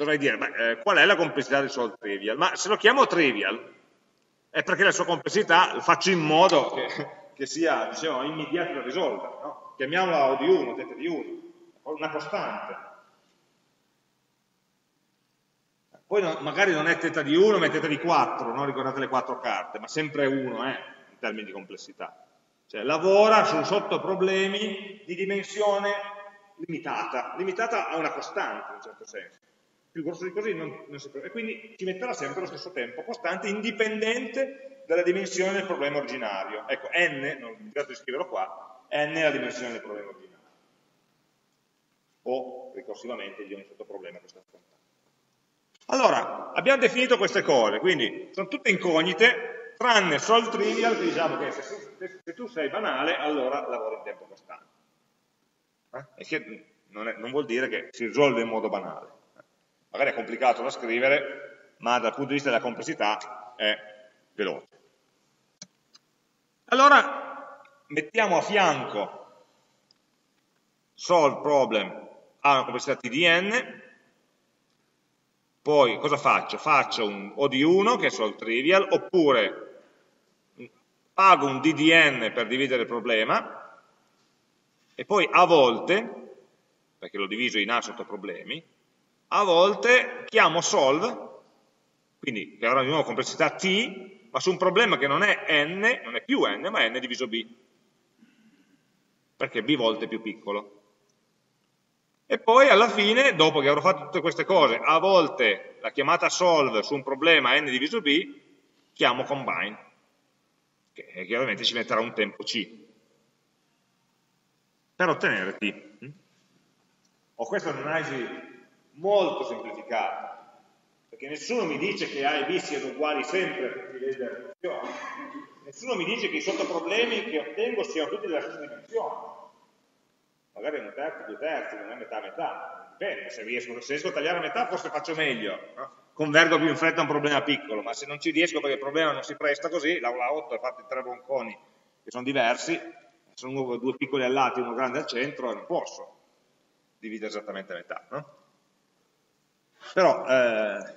dovrei dire, beh, eh, qual è la complessità del solve trivial? Ma se lo chiamo trivial, è perché la sua complessità lo faccio in modo che, che sia, diciamo, immediato da risolvere. No? Chiamiamola O di 1, teta di 1, una costante. Poi no, magari non è teta di 1, ma è teta di 4, no? ricordate le 4 carte, ma sempre 1, eh? termini di complessità. Cioè lavora su sottoproblemi di dimensione limitata, limitata a una costante in un certo senso. Più grosso di così non, non si può. E quindi ci metterà sempre allo stesso tempo costante, indipendente dalla dimensione del problema originario. Ecco, n, non ho dimenticato di scriverlo qua, n è la dimensione del problema originario. O, ricorsivamente, di ogni sottoproblema che sta affrontando. Allora, abbiamo definito queste cose, quindi sono tutte incognite, tranne solve trivial che diciamo che se, se, se, tu sei banale allora lavori in tempo costante. Eh? E che non, è, non, vuol dire che si risolve in modo banale. Magari è complicato da scrivere, ma dal punto di vista della complessità è veloce. Allora mettiamo a fianco solve problem a una complessità tdn poi cosa faccio? Faccio un O di 1 che è solve trivial oppure pago un DDN per dividere il problema e poi a volte, perché l'ho diviso in A sotto problemi, a volte chiamo solve quindi che avrà di nuovo complessità t, ma su un problema che non è n, non è più n, ma n diviso b, perché b volte più piccolo. E poi alla fine, dopo che avrò fatto tutte queste cose, a volte la chiamata solve su un problema n diviso b, chiamo combine, che chiaramente ci metterà un tempo c, per ottenere t. Ho questa è un'analisi molto semplificata, perché nessuno mi dice che A e B siano uguali sempre per chi legge la funzione, nessuno mi dice che i sottoproblemi che ottengo siano tutti della stessa dimensione, magari un terzo, due terzi, non è metà metà, dipende, se riesco, se riesco a tagliare a metà forse faccio meglio, no? convergo più in fretta un problema piccolo, ma se non ci riesco perché il problema non si presta così, l'aula 8 è fatta di tre bronconi che sono diversi, sono due piccoli al lato e uno grande al centro, non posso dividere esattamente a metà. No? Però eh,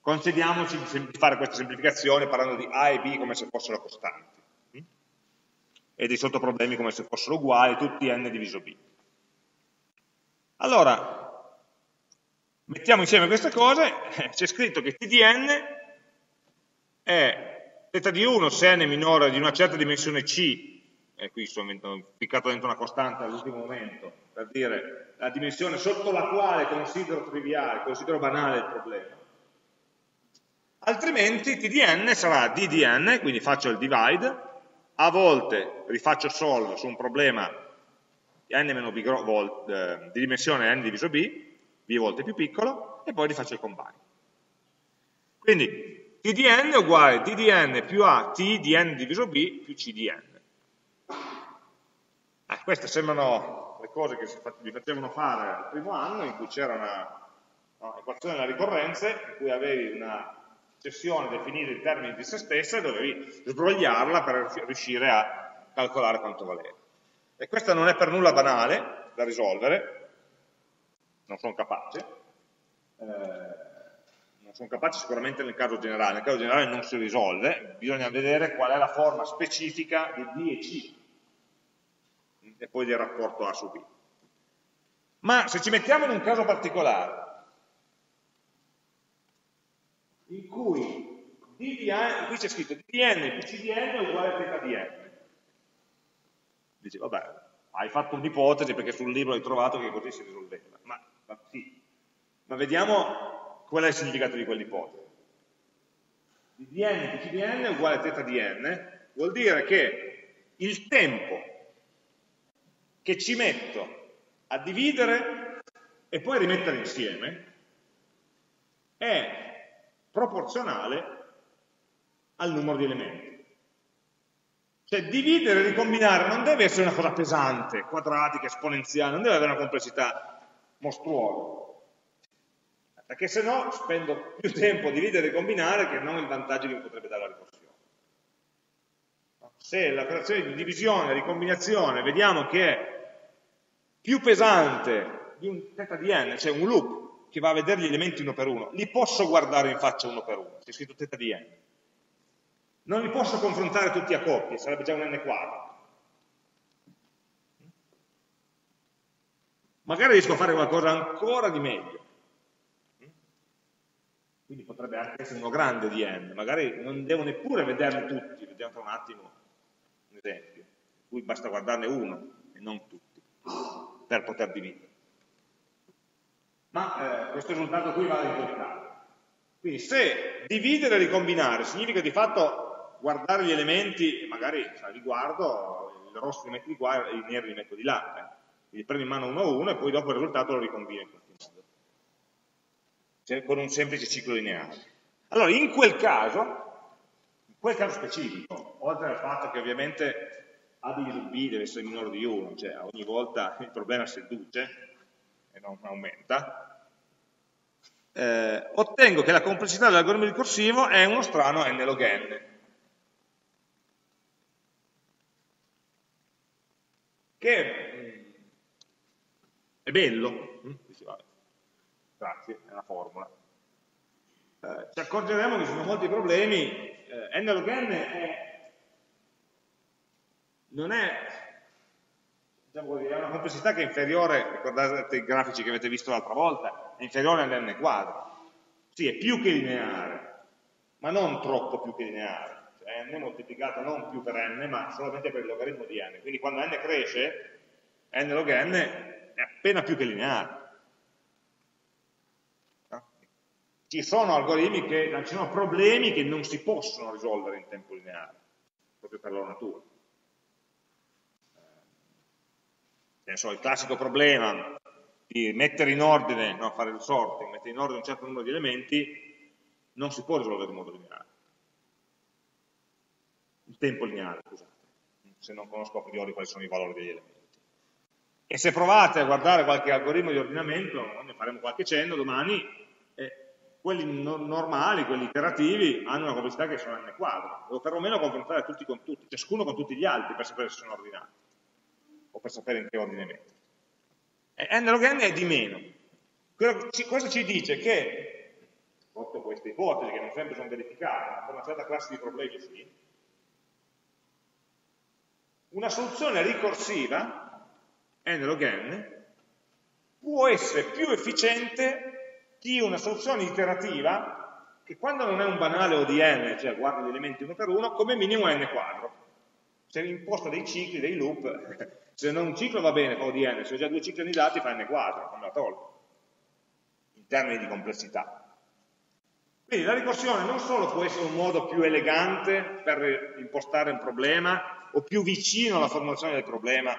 concediamoci di fare questa semplificazione parlando di A e B come se fossero costanti e dei sottoproblemi come se fossero uguali, tutti n diviso b. Allora, mettiamo insieme queste cose, c'è scritto che t di n è θ di 1 se n è minore di una certa dimensione c, e qui sono piccato dentro una costante all'ultimo momento, per dire la dimensione sotto la quale considero triviale, considero banale il problema, altrimenti t di n sarà d di n, quindi faccio il divide, a volte rifaccio solve su un problema di, n volt, eh, di dimensione n diviso b, b volte più piccolo, e poi rifaccio il combine. Quindi t di n è uguale a t di n più a t di n diviso b più c di n. Eh, queste sembrano le cose che vi facevano fare al primo anno, in cui c'era una no, equazione della ricorrenze, in cui avevi una sessione definita in termini di se stessa e dovevi sbrogliarla per riuscire a calcolare quanto valeva. E questa non è per nulla banale da risolvere, non sono capace, eh, non sono capace sicuramente nel caso generale, nel caso generale non si risolve, bisogna vedere qual è la forma specifica di D e poi del rapporto A su B. Ma se ci mettiamo in un caso particolare, in cui DDN, qui c'è scritto DDN più CDN è uguale a θdn. Dice, vabbè, hai fatto un'ipotesi perché sul libro hai trovato che così si risolveva. Ma, ma sì, ma vediamo qual è il significato di quell'ipotesi. ddn più cdn è uguale a θdn, vuol dire che il tempo che ci metto a dividere e poi rimettere insieme è proporzionale al numero di elementi. Cioè dividere e ricombinare non deve essere una cosa pesante, quadratica, esponenziale, non deve avere una complessità mostruosa. Perché se no spendo più tempo a dividere e ricombinare che non il vantaggio che mi potrebbe dare la ricorsione. Se l'operazione di divisione e ricombinazione vediamo che più pesante di un θ di n, cioè un loop, che va a vedere gli elementi uno per uno, li posso guardare in faccia uno per uno, c'è scritto θ di n. Non li posso confrontare tutti a coppie, sarebbe già un n quadro. Magari riesco a fare qualcosa ancora di meglio. Quindi potrebbe anche essere uno grande di n, magari non devo neppure vederli tutti, vediamo tra un attimo un esempio, in cui basta guardarne uno e non tutti, per poter dividere ma eh, questo risultato qui vale in quel caso. Quindi se dividere e ricombinare significa di fatto guardare gli elementi, magari se li guardo, il rosso li metto di qua e i neri li metto di là, eh. li prendo in mano uno a uno e poi dopo il risultato lo ricombino in questo modo, cioè, con un semplice ciclo lineare. Allora, in quel caso, in quel caso specifico, oltre al fatto che ovviamente A diviso B deve essere minore di 1, cioè ogni volta il problema si riduce, e non aumenta, eh, ottengo che la complessità dell'algoritmo ricorsivo è uno strano n log n. Che mm, è bello, mm, grazie, è una formula. Eh, ci accorgeremo che ci sono molti problemi, eh, n log n è, non è diciamo così, è una complessità che è inferiore, ricordate i grafici che avete visto l'altra volta, è inferiore all'n quadro. Sì, è più che lineare, ma non troppo più che lineare, cioè n moltiplicato non più per n, ma solamente per il logaritmo di n. Quindi quando n cresce, n log n è appena più che lineare. Ci sono algoritmi che, ci sono problemi che non si possono risolvere in tempo lineare, proprio per loro natura. Eh, so, il classico problema di mettere in ordine, no, fare il sorting, mettere in ordine un certo numero di elementi, non si può risolvere in modo lineare. In tempo lineare, scusate, se non conosco a priori quali sono i valori degli elementi. E se provate a guardare qualche algoritmo di ordinamento, ne faremo qualche cenno domani, quelli normali, quelli iterativi, hanno una complessità che sono n quadro, o perlomeno confrontare tutti con tutti, ciascuno con tutti gli altri per sapere se sono ordinati, o per sapere in che ordine mettere. N log n è di meno. Questo ci dice che, sotto queste ipotesi che non sempre sono verificate, ma per una certa classe di problemi sì, una soluzione ricorsiva, n log n, può essere più efficiente di una soluzione iterativa che quando non è un banale ODN, cioè guarda gli elementi uno per uno, come minimo n quadro. Se imposta dei cicli, dei loop, se non un ciclo va bene fa ODN, se ho già due cicli anidati fa n quadro, non la tolgo, in termini di complessità. Quindi la ricorsione non solo può essere un modo più elegante per impostare un problema o più vicino alla formulazione del problema,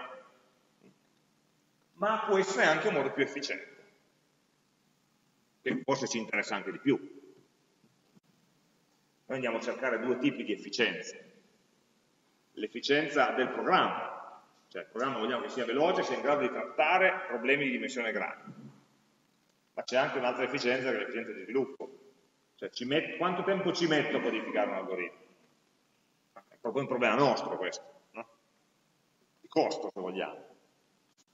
ma può essere anche un modo più efficiente che forse ci interessa anche di più. Noi andiamo a cercare due tipi di efficienze. L'efficienza del programma, cioè il programma vogliamo che sia veloce, sia in grado di trattare problemi di dimensione grande. Ma c'è anche un'altra efficienza che è l'efficienza di sviluppo. Cioè met, quanto tempo ci metto a codificare un algoritmo? È proprio un problema nostro questo, no? di costo se vogliamo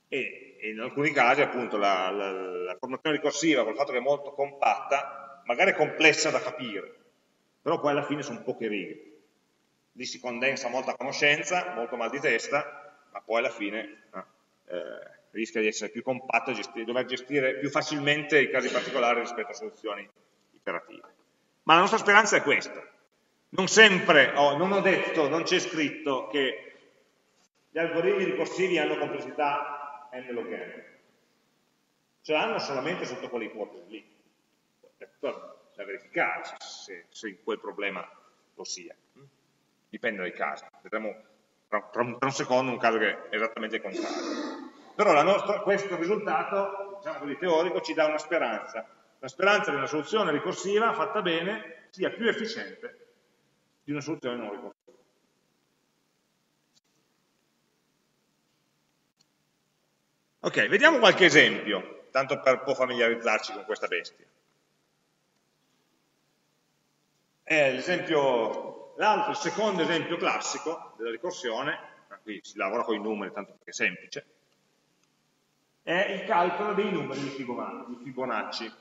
e, in alcuni casi appunto la, la, la formazione ricorsiva, col fatto che è molto compatta, magari è complessa da capire, però poi alla fine sono poche righe. Lì si condensa molta conoscenza, molto mal di testa, ma poi alla fine eh, rischia di essere più compatto e gestire, dover gestire più facilmente i casi particolari rispetto a soluzioni iterative. Ma la nostra speranza è questa. Non sempre, oh, non ho detto, non c'è scritto che gli algoritmi ricorsivi hanno complessità n log n. Ce l'hanno solamente sotto quelle ipotesi lì. Da verificare se, se, in quel problema lo sia. Dipende dai casi. Vedremo tra, tra, un, tra un, secondo un caso che è esattamente il contrario. Però nostra, questo risultato, diciamo così, teorico, ci dà una speranza. La speranza di una soluzione ricorsiva fatta bene sia più efficiente di una soluzione non ricorsiva. Ok, vediamo qualche esempio, tanto per un po' familiarizzarci con questa bestia. È l'esempio, l'altro, il secondo esempio classico della ricorsione, qui si lavora con i numeri, tanto perché è semplice, è il calcolo dei numeri di Fibonacci,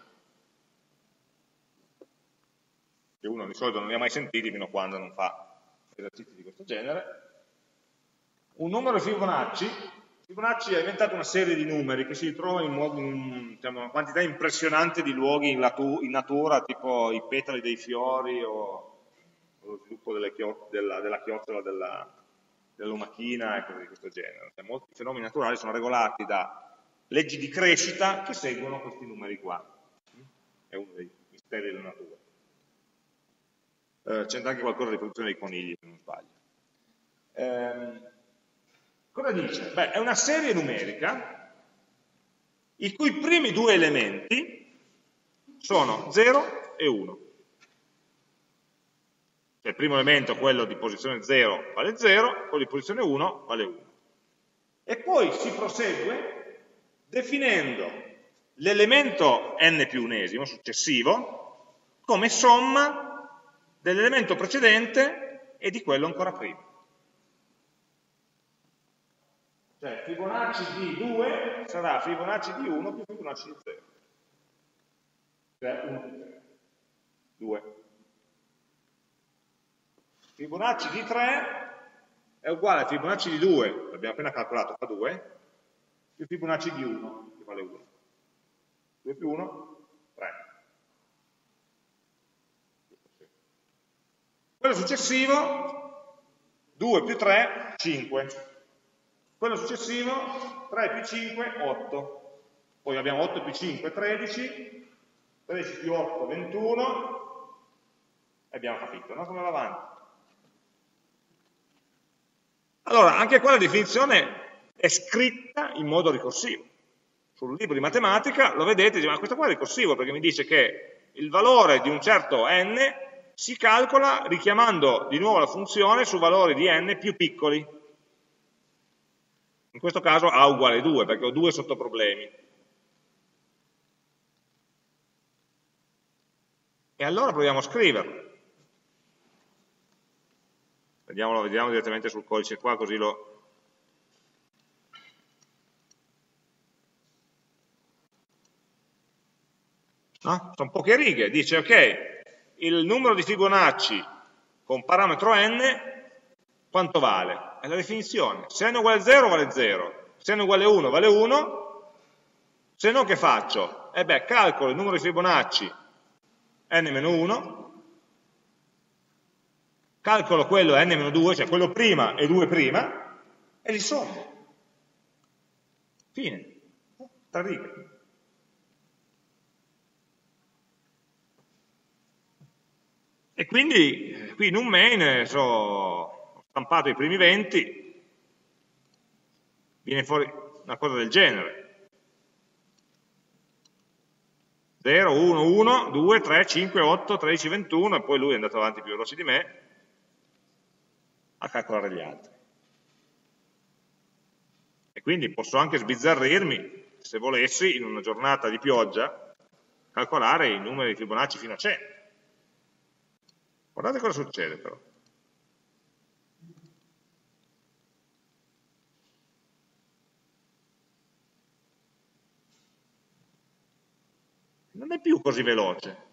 che uno di solito non ne ha mai sentiti fino a quando non fa esercizi di questo genere. Un numero Fibonacci Fibonacci ha inventato una serie di numeri che si ritrova in, in diciamo, una quantità impressionante di luoghi in, in, natura, tipo i petali dei fiori o lo sviluppo chiot della, della, chiocciola della, lumachina e cose di questo genere. Cioè, molti fenomeni naturali sono regolati da leggi di crescita che seguono questi numeri qua. È uno dei misteri della natura. Eh, C'è anche qualcosa di produzione dei conigli, se non sbaglio. Eh, Cosa dice? Beh, è una serie numerica i cui primi due elementi sono 0 e 1. Cioè il primo elemento, quello di posizione 0, vale 0, quello di posizione 1 vale 1. E poi si prosegue definendo l'elemento n più unesimo, successivo, come somma dell'elemento precedente e di quello ancora prima. Cioè Fibonacci di 2 sarà Fibonacci di 1 più Fibonacci di 0. Cioè 1 più 0. 2. Fibonacci di 3 è uguale a Fibonacci di 2, l'abbiamo appena calcolato, fa 2, più Fibonacci di 1, che vale 1. 2 più 1, 3. Quello successivo, 2 più 3, 5. Quello successivo, 3 più 5, 8. Poi abbiamo 8 più 5, 13. 13 più 8, 21. E abbiamo capito, no? Come va avanti. Allora, anche qua la definizione è scritta in modo ricorsivo. Sul libro di matematica lo vedete, ma questo qua è ricorsivo perché mi dice che il valore di un certo n si calcola richiamando di nuovo la funzione su valori di n più piccoli. In questo caso a uguale 2 perché ho due sottoproblemi. E allora proviamo a scriverlo. Vediamolo, vediamo direttamente sul codice qua così lo, no? sono poche righe, dice ok, il numero di Fibonacci con parametro n quanto vale? È la definizione, se n uguale 0 vale 0, se n uguale 1 vale 1, se no che faccio? E eh beh, calcolo il numero di Fibonacci n-1, calcolo quello n-2, cioè quello prima e 2 prima, e li sommo. Fine. Tre righe. E quindi qui in un main so, ho stampato i primi 20, viene fuori una cosa del genere. 0, 1, 1, 2, 3, 5, 8, 13, 21 e poi lui è andato avanti più veloce di me a calcolare gli altri. E quindi posso anche sbizzarrirmi, se volessi, in una giornata di pioggia, calcolare i numeri di Fibonacci fino a 100 Guardate cosa succede però. Non è più così veloce.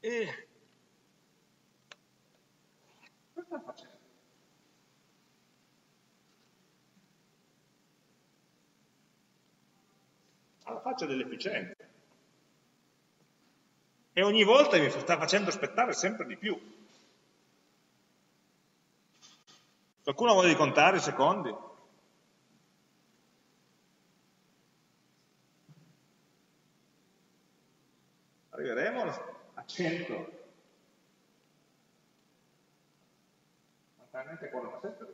E... Cosa sta facendo? Alla faccia dell'efficienza e ogni volta mi sta facendo aspettare sempre di più. Qualcuno vuole contare i secondi? Arriveremo a 100. Mancamente 47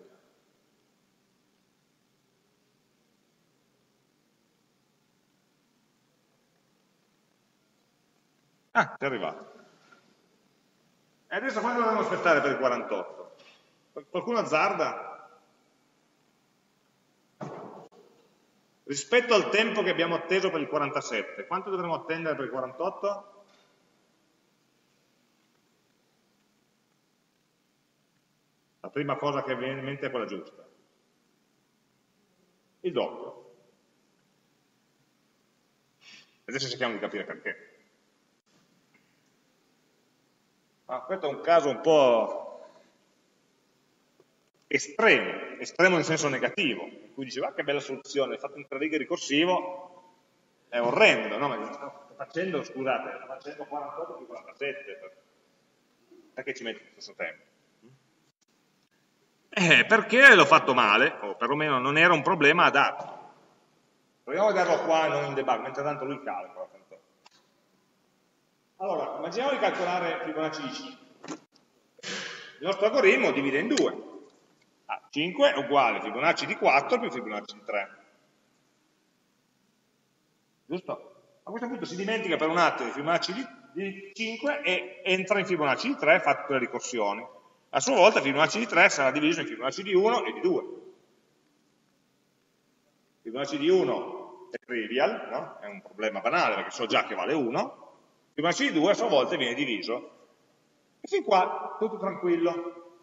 Ah, è arrivato. E adesso quando dobbiamo aspettare per il 48? Qualcuno azzarda? Rispetto al tempo che abbiamo atteso per il 47, quanto dovremo attendere per il 48? La prima cosa che viene in mente è quella giusta. Il doppio. Adesso cerchiamo di capire perché. Ah, questo è un caso un po' estremo, estremo in senso negativo, in cui diceva ah, che bella soluzione, fatto un tre righe ricorsivo, è orrendo, no? Ma sto facendo, scusate, sto facendo 48 più 47, perché ci metti tutto questo tempo? Eh, perché l'ho fatto male, o perlomeno non era un problema adatto. Proviamo a vederlo qua, non in debug, mentre tanto lui calcola. Allora, immaginiamo di calcolare Fibonacci di 5. Il nostro algoritmo divide in due. Ah, 5 è uguale Fibonacci di 4 più Fibonacci di 3. Giusto? A questo punto si dimentica per un attimo di Fibonacci di 5 e entra in Fibonacci di 3 fatto le ricorsioni. A sua volta Fibonacci di 3 sarà diviso in Fibonacci di 1 e di 2. Fibonacci di 1 è trivial, no? è un problema banale perché so già che vale 1, Fibonacci di 2 a sua volta viene diviso. E fin qua tutto tranquillo.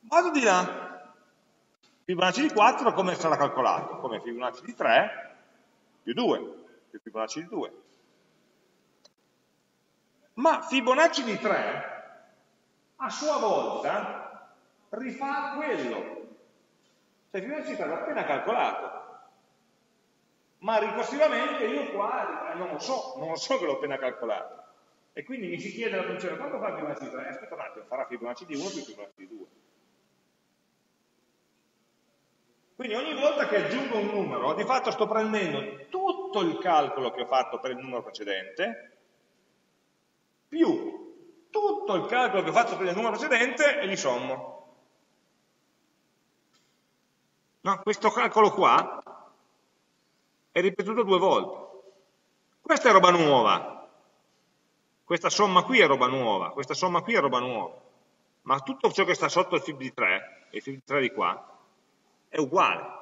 Vado di là. Fibonacci di 4 come sarà calcolato? Come Fibonacci di 3 più 2, più Fibonacci di 2. Ma Fibonacci di 3 a sua volta rifà quello. Cioè Fibonacci di 3 l'ha appena calcolato ma ricorsivamente io qua non lo so, non lo so che l'ho appena calcolato. E quindi mi si chiede la funzione, quanto fa Fibonacci 3? Aspetta un attimo, farà Fibonacci di 1 più Fibonacci di 2. Quindi ogni volta che aggiungo un numero, di fatto sto prendendo tutto il calcolo che ho fatto per il numero precedente, più tutto il calcolo che ho fatto per il numero precedente e li sommo. No, questo calcolo qua è ripetuto due volte. Questa è roba nuova, questa somma qui è roba nuova, questa somma qui è roba nuova, ma tutto ciò che sta sotto il fib di 3, il fib di 3 di qua, è uguale.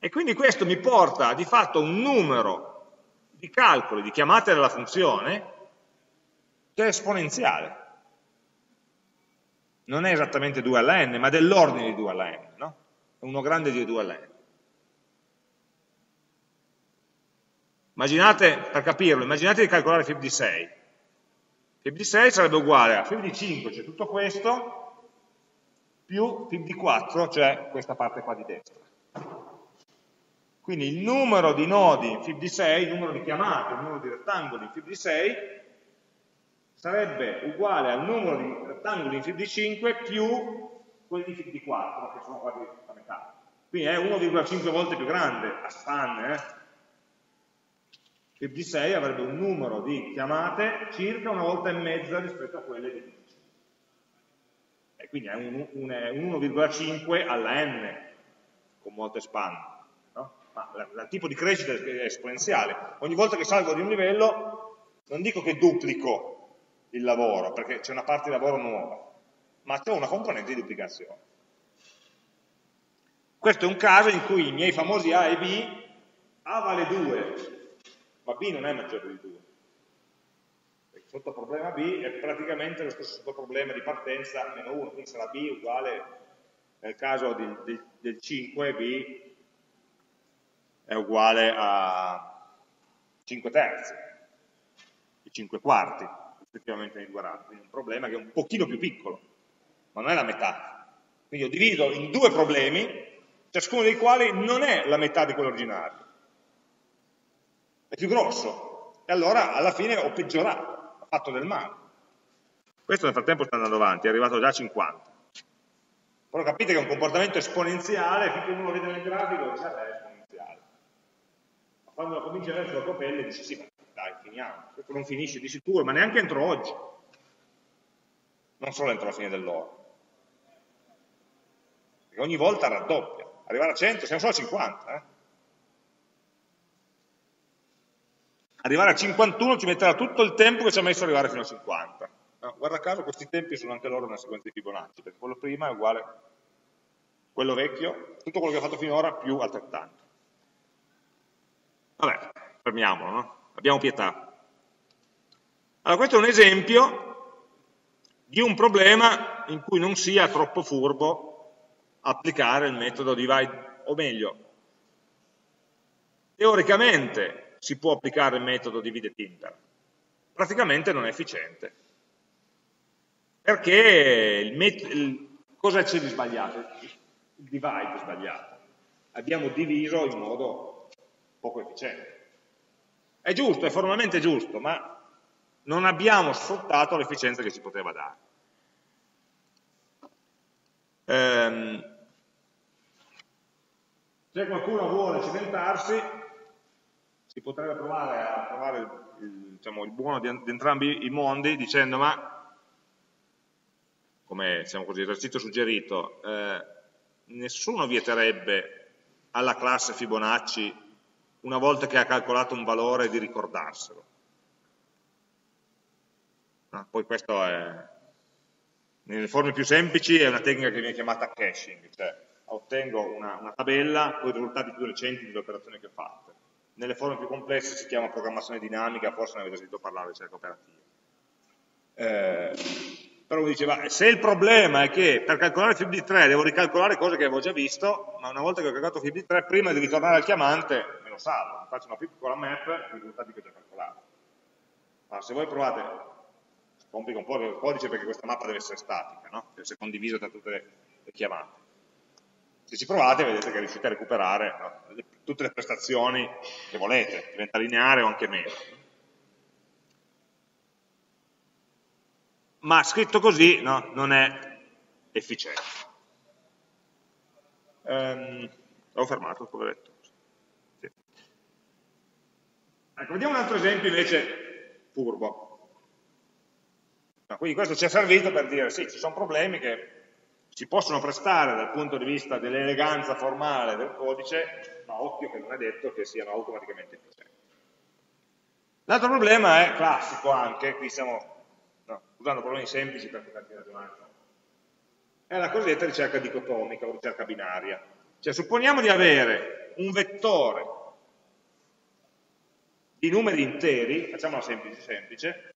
E quindi questo mi porta di fatto un numero di calcoli, di chiamate della funzione, che è esponenziale. Non è esattamente 2 alla n, ma dell'ordine di 2 alla n, no? È uno grande di 2 alla n. Immaginate, per capirlo, immaginate di calcolare fib di 6. Fib di 6 sarebbe uguale a fib di 5, cioè tutto questo, più fib di 4, cioè questa parte qua di destra. Quindi il numero di nodi in fib di 6, il numero di chiamate, il numero di rettangoli in fib di 6, sarebbe uguale al numero di rettangoli in fib di 5 più quelli di fib di 4, che sono quasi la metà. Quindi è 1,5 volte più grande a span, eh? fib di 6 avrebbe un numero di chiamate circa una volta e mezza rispetto a quelle di fib quindi è un, un, un 1,5 alla n, con molte span. Ma il tipo di crescita è esponenziale. Ogni volta che salgo di un livello, non dico che duplico il lavoro, perché c'è una parte di lavoro nuova, ma c'è una componente di duplicazione. Questo è un caso in cui i miei famosi A e B, A vale 2, ma B non è maggiore di 2 sottoproblema B è praticamente lo stesso sottoproblema di partenza meno 1, quindi sarà B uguale, nel caso di, di, del 5, B è uguale a 5 terzi, e 5 quarti, rispettivamente nei due rami, quindi un problema che è un pochino più piccolo, ma non è la metà. Quindi ho diviso in due problemi, ciascuno dei quali non è la metà di quello originario, è più grosso, e allora alla fine ho peggiorato fatto del male. Questo nel frattempo sta andando avanti, è arrivato già a 50. Però capite che è un comportamento esponenziale, finché uno lo vede nel grafico dice, è esponenziale. Ma quando comincia a vedere sulla tua pelle dici, sì, ma dai, finiamo. Questo non finisce di sicuro, ma neanche entro oggi. Non solo entro la fine dell'ora. Perché ogni volta raddoppia. Arrivare a 100, siamo solo a 50, eh? arrivare a 51 ci metterà tutto il tempo che ci ha messo arrivare fino a 50. No, guarda caso questi tempi sono anche loro una sequenza di Fibonacci, perché quello prima è uguale a quello vecchio, tutto quello che ho fatto finora più altrettanto. Vabbè, fermiamolo, no? Abbiamo pietà. Allora, questo è un esempio di un problema in cui non sia troppo furbo applicare il metodo divide, o meglio, teoricamente si può applicare il metodo divide timber. Praticamente non è efficiente. Perché il il, cosa c'è di sbagliato? Il divide è sbagliato. Abbiamo diviso in modo poco efficiente. È giusto, è formalmente giusto, ma non abbiamo sfruttato l'efficienza che si poteva dare. Ehm, se qualcuno vuole cimentarsi, si potrebbe provare a trovare il, diciamo, il buono di, di, entrambi i mondi dicendo ma, come diciamo così, esercizio suggerito, eh, nessuno vieterebbe alla classe Fibonacci una volta che ha calcolato un valore di ricordarselo. No, poi questo è, nelle forme più semplici è una tecnica che viene chiamata caching, cioè ottengo una, una tabella con i risultati più recenti delle operazioni che ho fatto nelle forme più complesse si chiama programmazione dinamica, forse ne avete sentito parlare di ricerca operativa. Eh, però mi diceva, se il problema è che per calcolare fib di 3 devo ricalcolare cose che avevo già visto, ma una volta che ho calcolato fib di 3, prima di ritornare al chiamante, lo salvo, faccio una piccola map i risultati che ho già calcolato. Ma se voi provate, complica un po' il codice perché questa mappa deve essere statica, no? deve essere condivisa tra tutte le, le chiamate Se ci provate vedete che riuscite a recuperare no, tutte le prestazioni che volete, diventa lineare o anche meno. Ma scritto così no, non è efficiente. Ehm, ho fermato, poveretto. Sì. Ecco, vediamo un altro esempio invece furbo. No, quindi questo ci è servito per dire sì, ci sono problemi che si possono prestare dal punto di vista dell'eleganza formale del codice, ma occhio che non è detto che siano automaticamente efficienti. L'altro problema è classico anche, qui stiamo no, usando problemi semplici per poterci ragionare, è la cosiddetta ricerca dicotomica o ricerca binaria. Cioè supponiamo di avere un vettore di numeri interi, facciamola semplice semplice,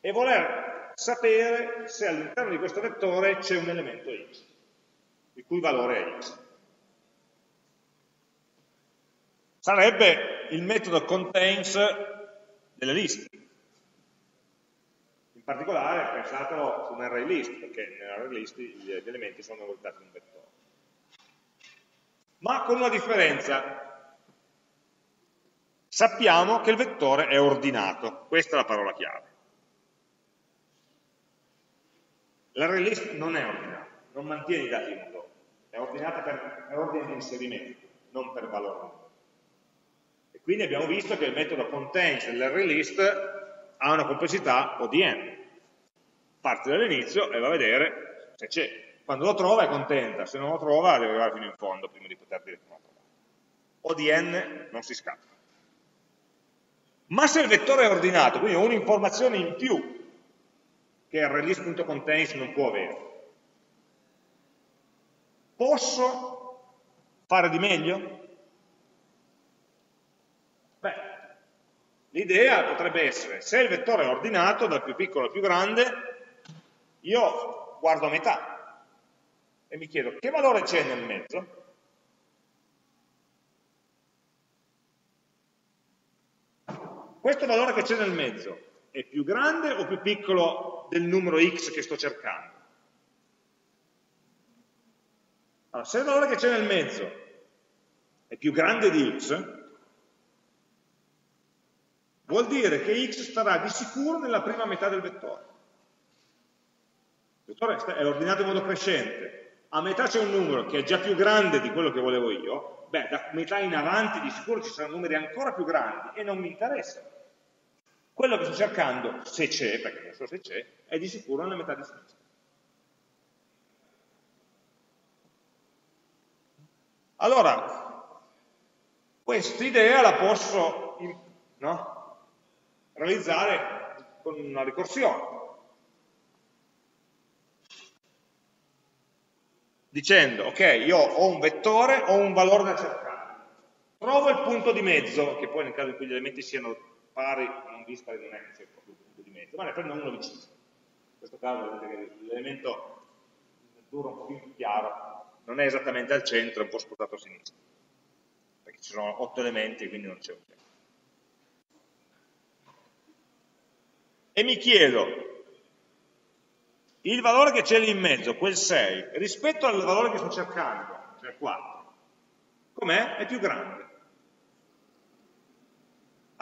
e voler sapere se all'interno di questo vettore c'è un elemento x, il cui valore è x. Sarebbe il metodo contains delle liste. In particolare pensatelo su un array list, perché nell'array list gli elementi sono voltati in un vettore. Ma con una differenza. Sappiamo che il vettore è ordinato, questa è la parola chiave. L'array list non è ordinata, non mantiene i dati in blocco, è ordinata per, per ordine di inserimento, non per valore. E quindi abbiamo visto che il metodo contains dell'array list ha una complessità O di n. Parte dall'inizio e va a vedere se c'è. Quando lo trova è contenta, se non lo trova deve arrivare fino in fondo prima di poter dire che non lo trova. O di n non si scappa. Ma se il vettore è ordinato, quindi ho un'informazione in più che release.contains non può avere. Posso fare di meglio? Beh, l'idea potrebbe essere, se il vettore è ordinato, dal più piccolo al più grande, io guardo a metà e mi chiedo che valore c'è nel mezzo? Questo valore che c'è nel mezzo è più grande o più piccolo del numero x che sto cercando? Allora, se il valore che c'è nel mezzo è più grande di x, vuol dire che x starà di sicuro nella prima metà del vettore. Il vettore è ordinato in modo crescente, a metà c'è un numero che è già più grande di quello che volevo io, beh, da metà in avanti di sicuro ci saranno numeri ancora più grandi e non mi interessa quello che sto cercando, se c'è, perché non so se c'è, è di sicuro nella metà di sinistra. Allora, questa idea la posso no, realizzare con una ricorsione. Dicendo, ok, io ho un vettore, ho un valore da cercare. Trovo il punto di mezzo, che poi nel caso in cui gli elementi siano pari non dispari non è che c'è proprio un punto di mezzo, ma ne prendo uno vicino. In questo caso vedete che l'elemento duro un po' più chiaro non è esattamente al centro, è un po' spostato a sinistra, perché ci sono otto elementi quindi non c'è un centro. E mi chiedo, il valore che c'è lì in mezzo, quel 6, rispetto al valore che sto cercando, cioè 4, com'è? È più grande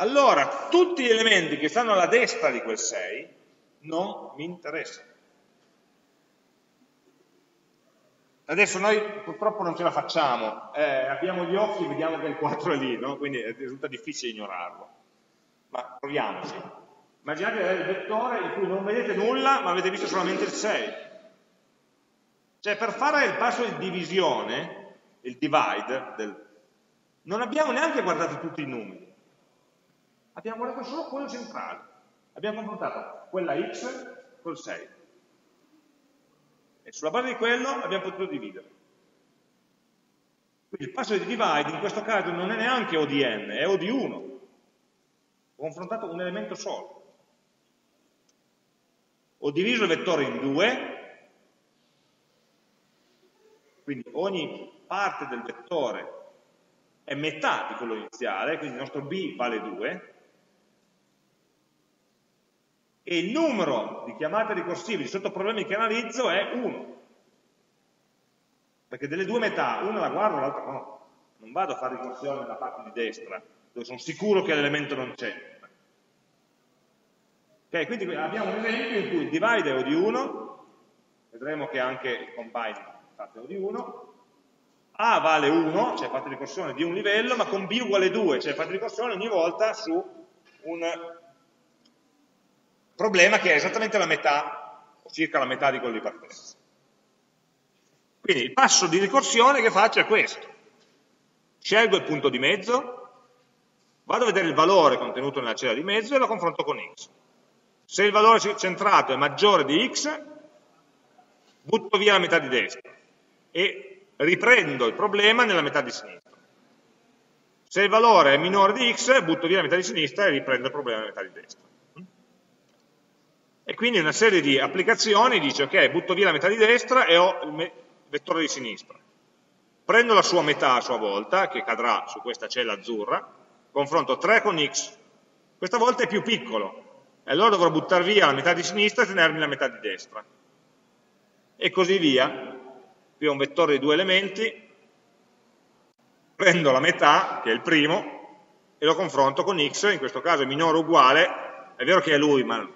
allora tutti gli elementi che stanno alla destra di quel 6 non mi interessano. Adesso noi purtroppo non ce la facciamo, eh, abbiamo gli occhi e vediamo che il 4 è lì, no? quindi risulta difficile ignorarlo. Ma proviamoci. Immaginate il vettore in cui non vedete nulla, ma avete visto solamente il 6. Cioè per fare il passo di divisione, il divide, del... non abbiamo neanche guardato tutti i numeri abbiamo guardato solo quello centrale. Abbiamo confrontato quella x col 6. E sulla base di quello abbiamo potuto dividere. Quindi il passo di divide in questo caso non è neanche O di n, è O di 1. Ho confrontato un elemento solo. Ho diviso il vettore in due, quindi ogni parte del vettore è metà di quello iniziale, quindi il nostro b vale 2, e il numero di chiamate ricorsive di sottoproblemi che analizzo è 1. perché delle due metà, una la guardo, l'altra no. Non vado a fare ricorsione nella parte di destra, dove sono sicuro che l'elemento non c'è. Ok, quindi abbiamo un esempio in cui il divide è O di 1, vedremo che anche il combine è O di 1, A vale 1, cioè fate ricorsione di un livello, ma con B uguale 2, cioè fate ricorsione ogni volta su un problema che è esattamente la metà, o circa la metà di quello di partenza. Quindi il passo di ricorsione che faccio è questo. Scelgo il punto di mezzo, vado a vedere il valore contenuto nella cella di mezzo e lo confronto con x. Se il valore centrato è maggiore di x, butto via la metà di destra e riprendo il problema nella metà di sinistra. Se il valore è minore di x, butto via la metà di sinistra e riprendo il problema nella metà di destra. E quindi una serie di applicazioni dice, ok, butto via la metà di destra e ho il vettore di sinistra. Prendo la sua metà a sua volta, che cadrà su questa cella azzurra, confronto 3 con x, questa volta è più piccolo, e allora dovrò buttare via la metà di sinistra e tenermi la metà di destra. E così via. Qui ho un vettore di due elementi, prendo la metà, che è il primo, e lo confronto con x, in questo caso è minore o uguale, è vero che è lui, ma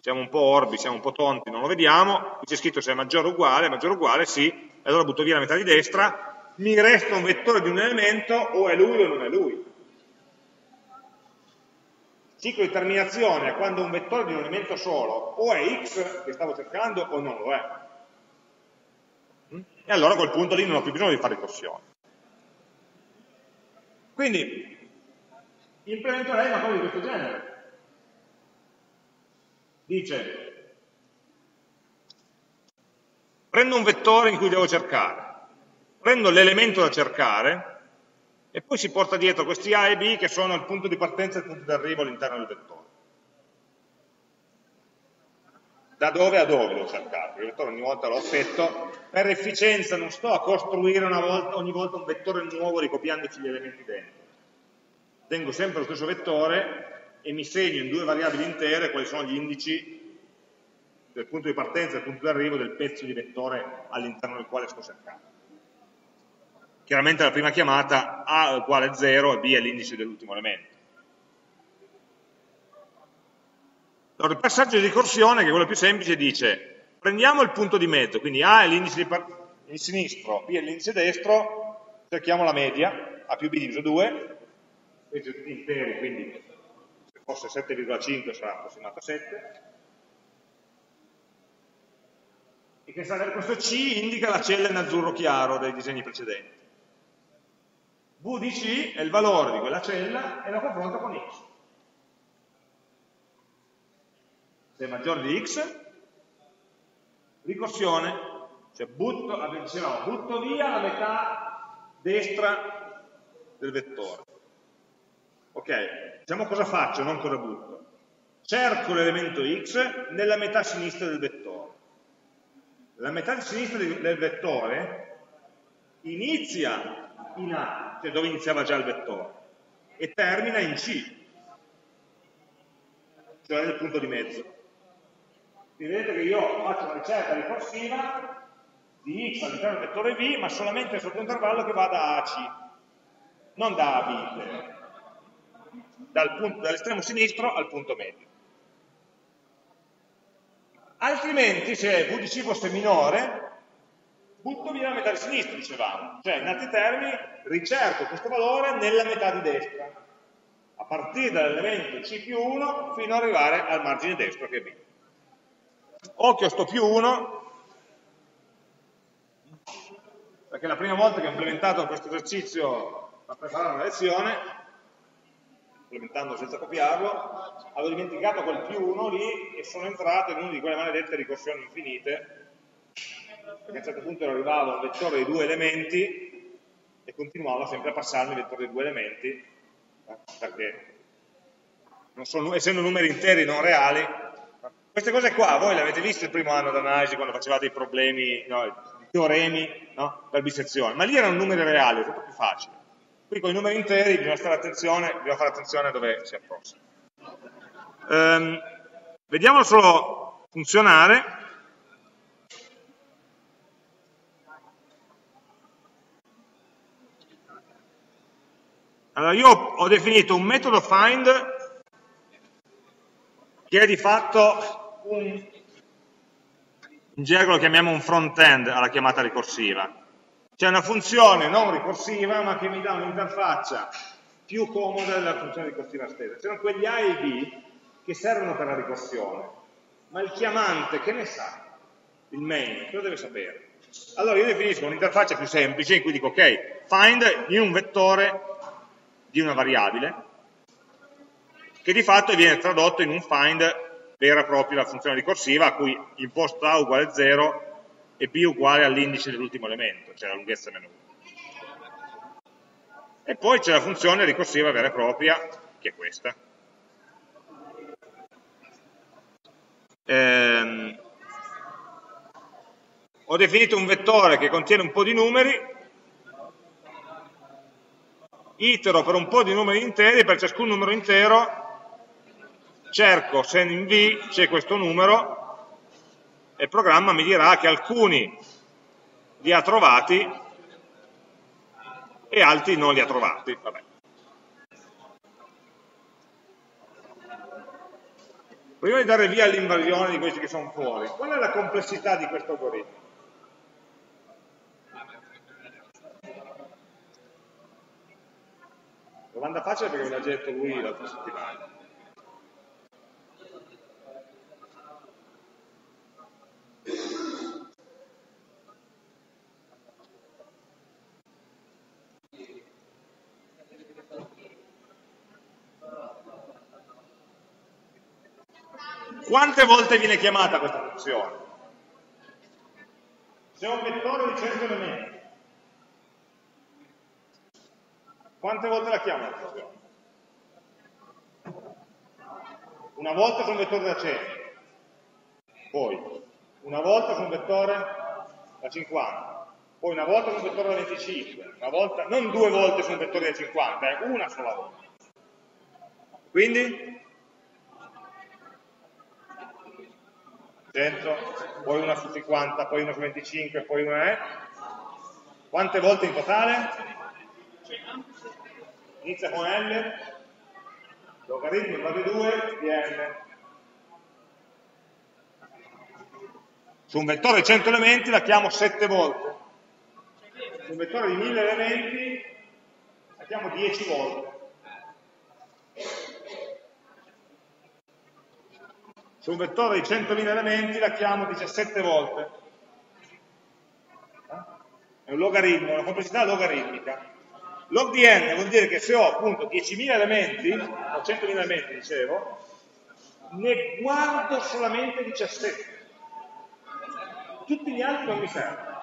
siamo un po' orbi, siamo un po' tonti, non lo vediamo, qui c'è scritto se è maggiore o uguale, maggiore o uguale, sì, e allora butto via la metà di destra, mi resta un vettore di un elemento, o è lui o non è lui. Ciclo di terminazione è quando un vettore di un elemento solo o è x che stavo cercando o non lo è. E allora a quel punto lì non ho più bisogno di fare ricorsione. Quindi implementerei una cosa di questo genere dice prendo un vettore in cui devo cercare, prendo l'elemento da cercare e poi si porta dietro questi A e B che sono il punto di partenza e il punto di arrivo all'interno del vettore. Da dove a dove devo cercare? Il vettore ogni volta lo affetto, per efficienza non sto a costruire volta, ogni volta un vettore nuovo ricopiandoci gli elementi dentro. Tengo sempre lo stesso vettore e mi segno in due variabili intere quali sono gli indici del punto di partenza e del punto di arrivo del pezzo di vettore all'interno del quale sto cercando. Chiaramente la prima chiamata A è uguale a 0 e B è l'indice dell'ultimo elemento. Allora, il passaggio di ricorsione, che è quello più semplice, dice prendiamo il punto di mezzo, quindi A è l'indice di sinistro, B è l'indice destro, cerchiamo la media, A più B diviso 2, questi sono tutti interi, quindi fosse 7,5 sarà approssimato a 7, e che questo C indica la cella in azzurro chiaro dei disegni precedenti. V di C è il valore di quella cella e lo confronto con X. Se è maggiore di X, ricorsione, cioè butto, dicevamo, butto via la metà destra del vettore. Ok, diciamo cosa faccio, non cosa butto. Cerco l'elemento x nella metà sinistra del vettore. La metà sinistra del vettore inizia in A, cioè dove iniziava già il vettore, e termina in C, cioè nel punto di mezzo. Quindi vedete che io faccio una ricerca ricorsiva di x all'interno del vettore v, ma solamente sotto intervallo che va da A a C, non da A a B dal dall'estremo sinistro al punto medio. Altrimenti, se V di C fosse minore, butto via la metà di sinistra, dicevamo. Cioè, in altri termini, ricerco questo valore nella metà di destra, a partire dall'elemento C più 1 fino ad arrivare al margine destro che è B. Occhio a sto più 1, perché la prima volta che ho implementato questo esercizio per preparare una lezione, implementando senza copiarlo, avevo dimenticato quel più 1 lì e sono entrato in una di quelle maledette ricorsioni infinite, perché a un certo punto arrivavo a un vettore di due elementi e continuavo sempre a passarmi il vettore di due elementi, eh, perché sono, essendo numeri interi non reali, queste cose qua voi le avete viste il primo anno d'analisi quando facevate i problemi, no, i teoremi no, per bisezione, ma lì erano numeri reali, è tutto più facile. Qui con i numeri interi bisogna, stare attenzione, bisogna fare attenzione dove si approccia. Um, vediamolo solo funzionare. Allora io ho definito un metodo find che è di fatto un, in gergo lo chiamiamo un front-end alla chiamata ricorsiva. C'è una funzione non ricorsiva ma che mi dà un'interfaccia più comoda della funzione ricorsiva stessa. C'erano quegli A e B che servono per la ricorsione, ma il chiamante che ne sa? Il main, cosa deve sapere? Allora io definisco un'interfaccia più semplice in cui dico ok, find in un vettore di una variabile che di fatto viene tradotto in un find vera e propria la funzione ricorsiva a cui imposto A uguale 0 e B uguale all'indice dell'ultimo elemento, cioè la lunghezza meno 1. E poi c'è la funzione ricorsiva vera e propria, che è questa. Ehm, ho definito un vettore che contiene un po' di numeri, itero per un po' di numeri interi, per ciascun numero intero cerco se in V c'è questo numero e il programma mi dirà che alcuni li ha trovati e altri non li ha trovati. Vabbè. Prima di dare via all'invasione di questi che sono fuori, qual è la complessità di questo algoritmo? Domanda facile perché me l'ha detto lui l'altra settimana. Quante volte viene chiamata questa funzione? Se ho un vettore di 100 elementi, quante volte la chiamo la? Una volta un vettore da 100, poi una volta un vettore da 50, poi una volta un vettore da 25, una volta, non due volte un vettore da 50, è una sola volta. Quindi 100, poi una su 50, poi una su 25, poi una è. Quante volte in totale? Inizia con L, logaritmo base 2 di N. Su un vettore di 100 elementi la chiamo 7 volte. Su un vettore di 1000 elementi la chiamo 10 volte. su un vettore di 100.000 elementi la chiamo 17 volte. È un logaritmo, una complessità logaritmica. Log di n vuol dire che se ho appunto 10.000 elementi, o 100.000 elementi dicevo, ne guardo solamente 17. Tutti gli altri non mi servono.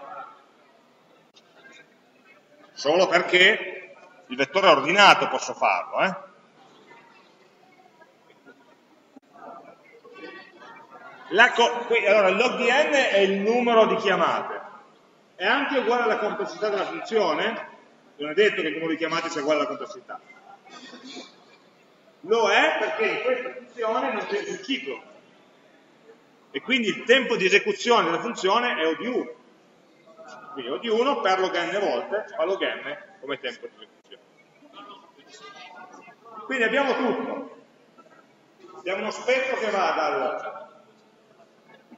Solo perché il vettore ordinato posso farlo, eh? La allora, log di n è il numero di chiamate, è anche uguale alla complessità della funzione, non è detto che numero di chiamate sia uguale alla complessità. Lo è perché in questa funzione non c'è il ciclo, e quindi il tempo di esecuzione della funzione è O di 1. Quindi O di 1 per log n volte fa log n come tempo di esecuzione. Quindi abbiamo tutto. Abbiamo uno spettro che va dal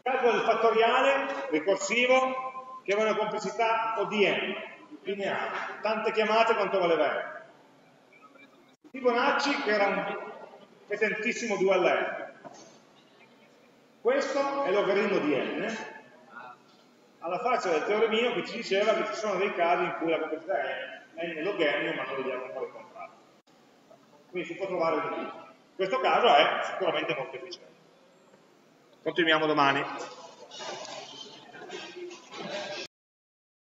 calcolo del fattoriale ricorsivo che aveva una complessità ODN, lineare, tante chiamate quanto valeva n. Fibonacci che era un potentissimo 2 alla Questo è logaritmo di n, alla faccia del teoremino che ci diceva che ci sono dei casi in cui la complessità è n log n, ma non vediamo ancora il contrario. Quindi si può trovare di tutto. Questo caso è sicuramente molto efficiente. Continuiamo domani.